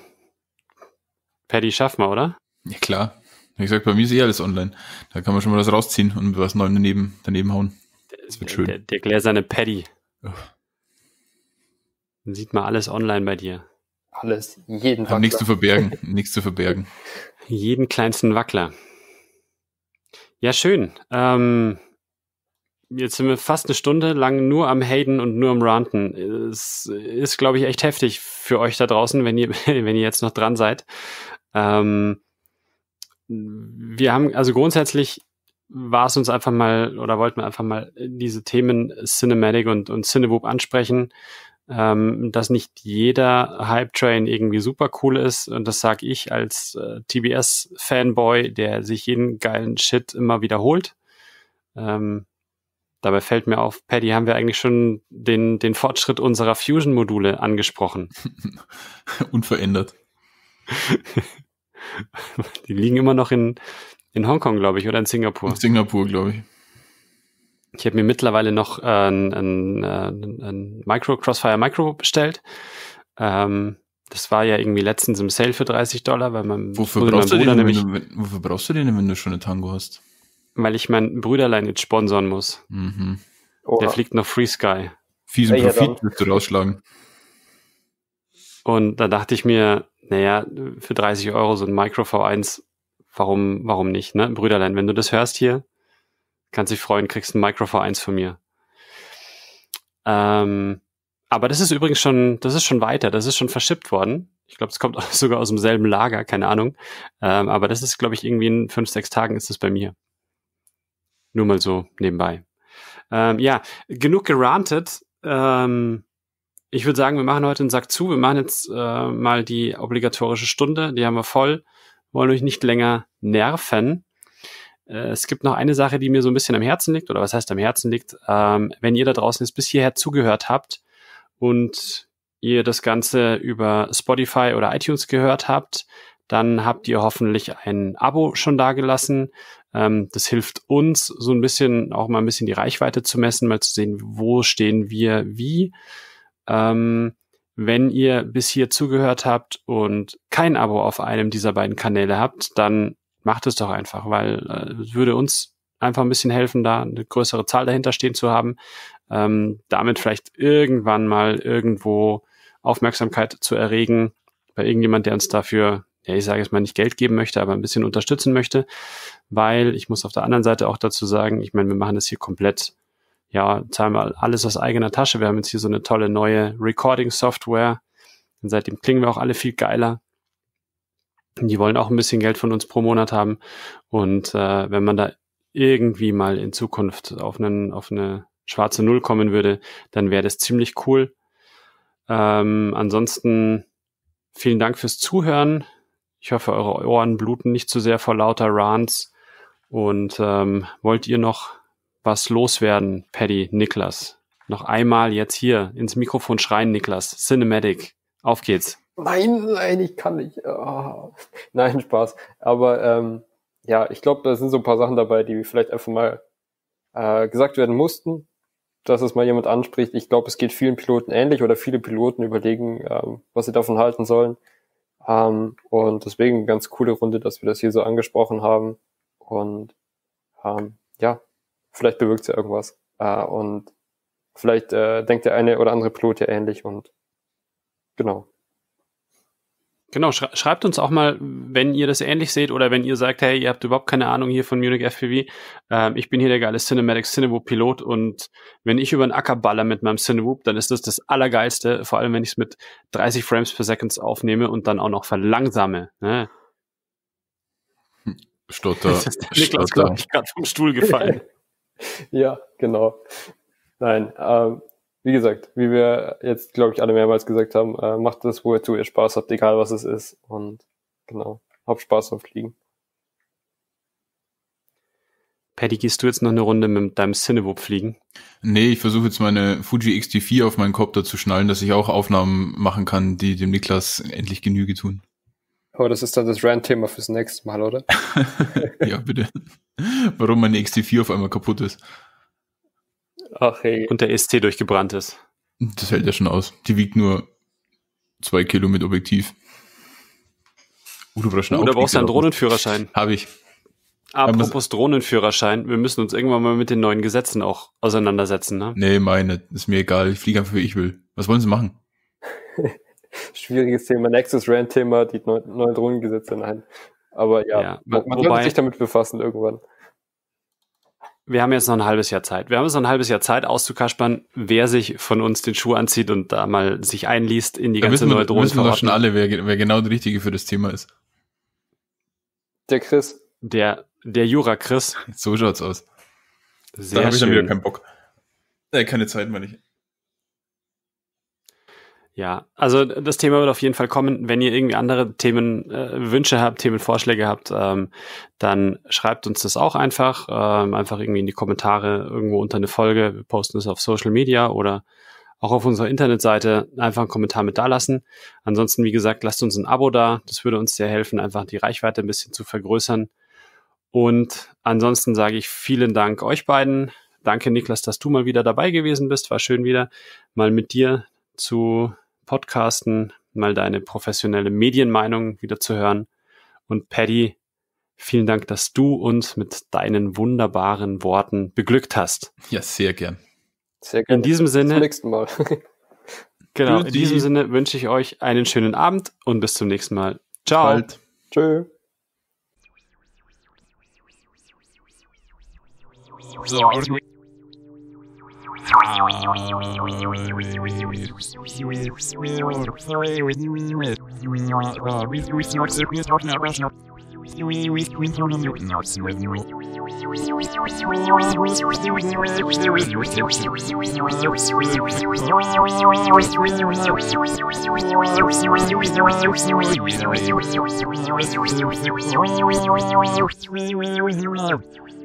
Paddy, schaff mal, oder? Ja, klar. Wie gesagt, bei mir ist eh alles online. Da kann man schon mal was rausziehen und was Neues daneben, daneben hauen. Das wird schön. Der, der gläserne Paddy. Dann sieht man alles online bei dir. Alles, jeden Wackler. Nichts zu verbergen, nichts zu verbergen. Jeden kleinsten Wackler. Ja, schön. Ähm, jetzt sind wir fast eine Stunde lang nur am Hayden und nur am Ranten. Es ist, glaube ich, echt heftig für euch da draußen, wenn ihr, wenn ihr jetzt noch dran seid. Ähm, wir haben, also grundsätzlich war es uns einfach mal, oder wollten wir einfach mal diese Themen Cinematic und, und Cineboop ansprechen ähm, dass nicht jeder Hype-Train irgendwie super cool ist. Und das sage ich als äh, TBS-Fanboy, der sich jeden geilen Shit immer wiederholt. Ähm, dabei fällt mir auf, Paddy, haben wir eigentlich schon den, den Fortschritt unserer Fusion-Module angesprochen. Unverändert. Die liegen immer noch in, in Hongkong, glaube ich, oder in Singapur. In Singapur, glaube ich. Ich habe mir mittlerweile noch äh, ein, ein, ein Micro, Crossfire Micro bestellt. Ähm, Das war ja irgendwie letztens im Sale für 30 Dollar, weil man wofür brauchst, du den, nämlich, du, wofür brauchst du den, wenn du schon eine Tango hast? Weil ich mein Brüderlein jetzt sponsern muss. Mhm. Der fliegt noch Free Sky. Fiesen ja, Profit wirst du rausschlagen. Und da dachte ich mir, naja, für 30 Euro so ein Micro V1, warum, warum nicht, ne? Brüderlein, wenn du das hörst hier, kannst dich freuen, kriegst ein Micro V1 von mir. Ähm, aber das ist übrigens schon, das ist schon weiter, das ist schon verschippt worden. Ich glaube, es kommt sogar aus demselben Lager, keine Ahnung. Ähm, aber das ist, glaube ich, irgendwie in fünf, sechs Tagen ist es bei mir. Nur mal so nebenbei. Ähm, ja, genug gerantet. Ähm, ich würde sagen, wir machen heute einen Sack zu. Wir machen jetzt äh, mal die obligatorische Stunde. Die haben wir voll. Wollen euch nicht länger nerven. Äh, es gibt noch eine Sache, die mir so ein bisschen am Herzen liegt, oder was heißt am Herzen liegt. Ähm, wenn ihr da draußen jetzt bis hierher zugehört habt und ihr das Ganze über Spotify oder iTunes gehört habt, dann habt ihr hoffentlich ein Abo schon dagelassen. Ähm, das hilft uns so ein bisschen, auch mal ein bisschen die Reichweite zu messen, mal zu sehen, wo stehen wir wie. Ähm, wenn ihr bis hier zugehört habt und kein Abo auf einem dieser beiden Kanäle habt, dann macht es doch einfach, weil äh, es würde uns einfach ein bisschen helfen, da eine größere Zahl dahinter stehen zu haben, ähm, damit vielleicht irgendwann mal irgendwo Aufmerksamkeit zu erregen bei irgendjemand, der uns dafür, ja, ich sage jetzt mal nicht Geld geben möchte, aber ein bisschen unterstützen möchte, weil ich muss auf der anderen Seite auch dazu sagen, ich meine, wir machen das hier komplett, ja, zahlen wir alles aus eigener Tasche. Wir haben jetzt hier so eine tolle neue Recording-Software und seitdem klingen wir auch alle viel geiler. Die wollen auch ein bisschen Geld von uns pro Monat haben. Und äh, wenn man da irgendwie mal in Zukunft auf, einen, auf eine schwarze Null kommen würde, dann wäre das ziemlich cool. Ähm, ansonsten vielen Dank fürs Zuhören. Ich hoffe, eure Ohren bluten nicht zu sehr vor lauter Rants. Und ähm, wollt ihr noch was loswerden, Paddy, Niklas? Noch einmal jetzt hier ins Mikrofon schreien, Niklas. Cinematic. Auf geht's. Nein, nein, ich kann nicht. Oh. Nein, Spaß. Aber ähm, ja, ich glaube, da sind so ein paar Sachen dabei, die vielleicht einfach mal äh, gesagt werden mussten, dass es mal jemand anspricht. Ich glaube, es geht vielen Piloten ähnlich oder viele Piloten überlegen, ähm, was sie davon halten sollen. Ähm, und deswegen eine ganz coole Runde, dass wir das hier so angesprochen haben. Und ähm, ja, vielleicht bewirkt es ja irgendwas. Äh, und vielleicht äh, denkt der eine oder andere Pilot ja ähnlich und genau. Genau, schreibt uns auch mal, wenn ihr das ähnlich seht oder wenn ihr sagt, hey, ihr habt überhaupt keine Ahnung hier von Munich FPV. Ähm, ich bin hier der geile Cinematic Cinewoop Pilot und wenn ich über einen Acker baller mit meinem Cinewoop, dann ist das das Allergeilste, vor allem wenn ich es mit 30 Frames per Second aufnehme und dann auch noch verlangsame. Ne? Stotter. Das ist Niklas, glaube ich, gerade vom Stuhl gefallen. ja, genau. Nein, ähm, wie gesagt, wie wir jetzt, glaube ich, alle mehrmals gesagt haben, äh, macht das, wo ihr zu ihr Spaß habt, egal was es ist. Und genau, habt Spaß beim Fliegen. Paddy, gehst du jetzt noch eine Runde mit deinem Cinewoop fliegen? Nee, ich versuche jetzt meine Fuji XT4 auf meinen Copter zu schnallen, dass ich auch Aufnahmen machen kann, die dem Niklas endlich Genüge tun. Aber das ist dann das Rand-Thema fürs nächste Mal, oder? ja, bitte. Warum meine XT4 auf einmal kaputt ist. Ach hey. Und der ST durchgebrannt ist. Das hält ja schon aus. Die wiegt nur zwei Kilo mit Objektiv. Uh, du brauchst, oh, da brauchst du einen Drohnenführerschein. Habe ich. Apropos Drohnenführerschein, wir müssen uns irgendwann mal mit den neuen Gesetzen auch auseinandersetzen, ne? Nee, meine, ist mir egal. Ich fliege einfach, wie ich will. Was wollen sie machen? Schwieriges Thema. Nächstes Rand-Thema, die neuen Drohnengesetze, nein. Aber ja, ja man, man sollte sich damit befassen irgendwann wir haben jetzt noch ein halbes Jahr Zeit. Wir haben jetzt noch ein halbes Jahr Zeit auszukaspern, wer sich von uns den Schuh anzieht und da mal sich einliest in die da ganze neue Drohne. wissen wir doch schon alle, wer, wer genau der Richtige für das Thema ist. Der Chris. Der, der Jura Chris. So schaut's aus. Sehr da habe ich dann wieder keinen Bock. Äh, keine Zeit, meine ich. Ja, also das Thema wird auf jeden Fall kommen. Wenn ihr irgendwie andere Themen, äh, Wünsche habt, Themenvorschläge habt, ähm, dann schreibt uns das auch einfach. Ähm, einfach irgendwie in die Kommentare irgendwo unter eine Folge. Wir posten es auf Social Media oder auch auf unserer Internetseite einfach einen Kommentar mit dalassen. Ansonsten, wie gesagt, lasst uns ein Abo da. Das würde uns sehr helfen, einfach die Reichweite ein bisschen zu vergrößern. Und ansonsten sage ich vielen Dank euch beiden. Danke, Niklas, dass du mal wieder dabei gewesen bist. War schön wieder mal mit dir zu podcasten mal deine professionelle Medienmeinung wieder zu hören. Und Paddy, vielen Dank, dass du uns mit deinen wunderbaren Worten beglückt hast. Ja, sehr gern. Sehr gerne. In diesem Bis zum Sinne, nächsten Mal. genau, in diesem Sinne wünsche ich euch einen schönen Abend und bis zum nächsten Mal. Ciao. Bald. Tschö. Sweet, Swiss,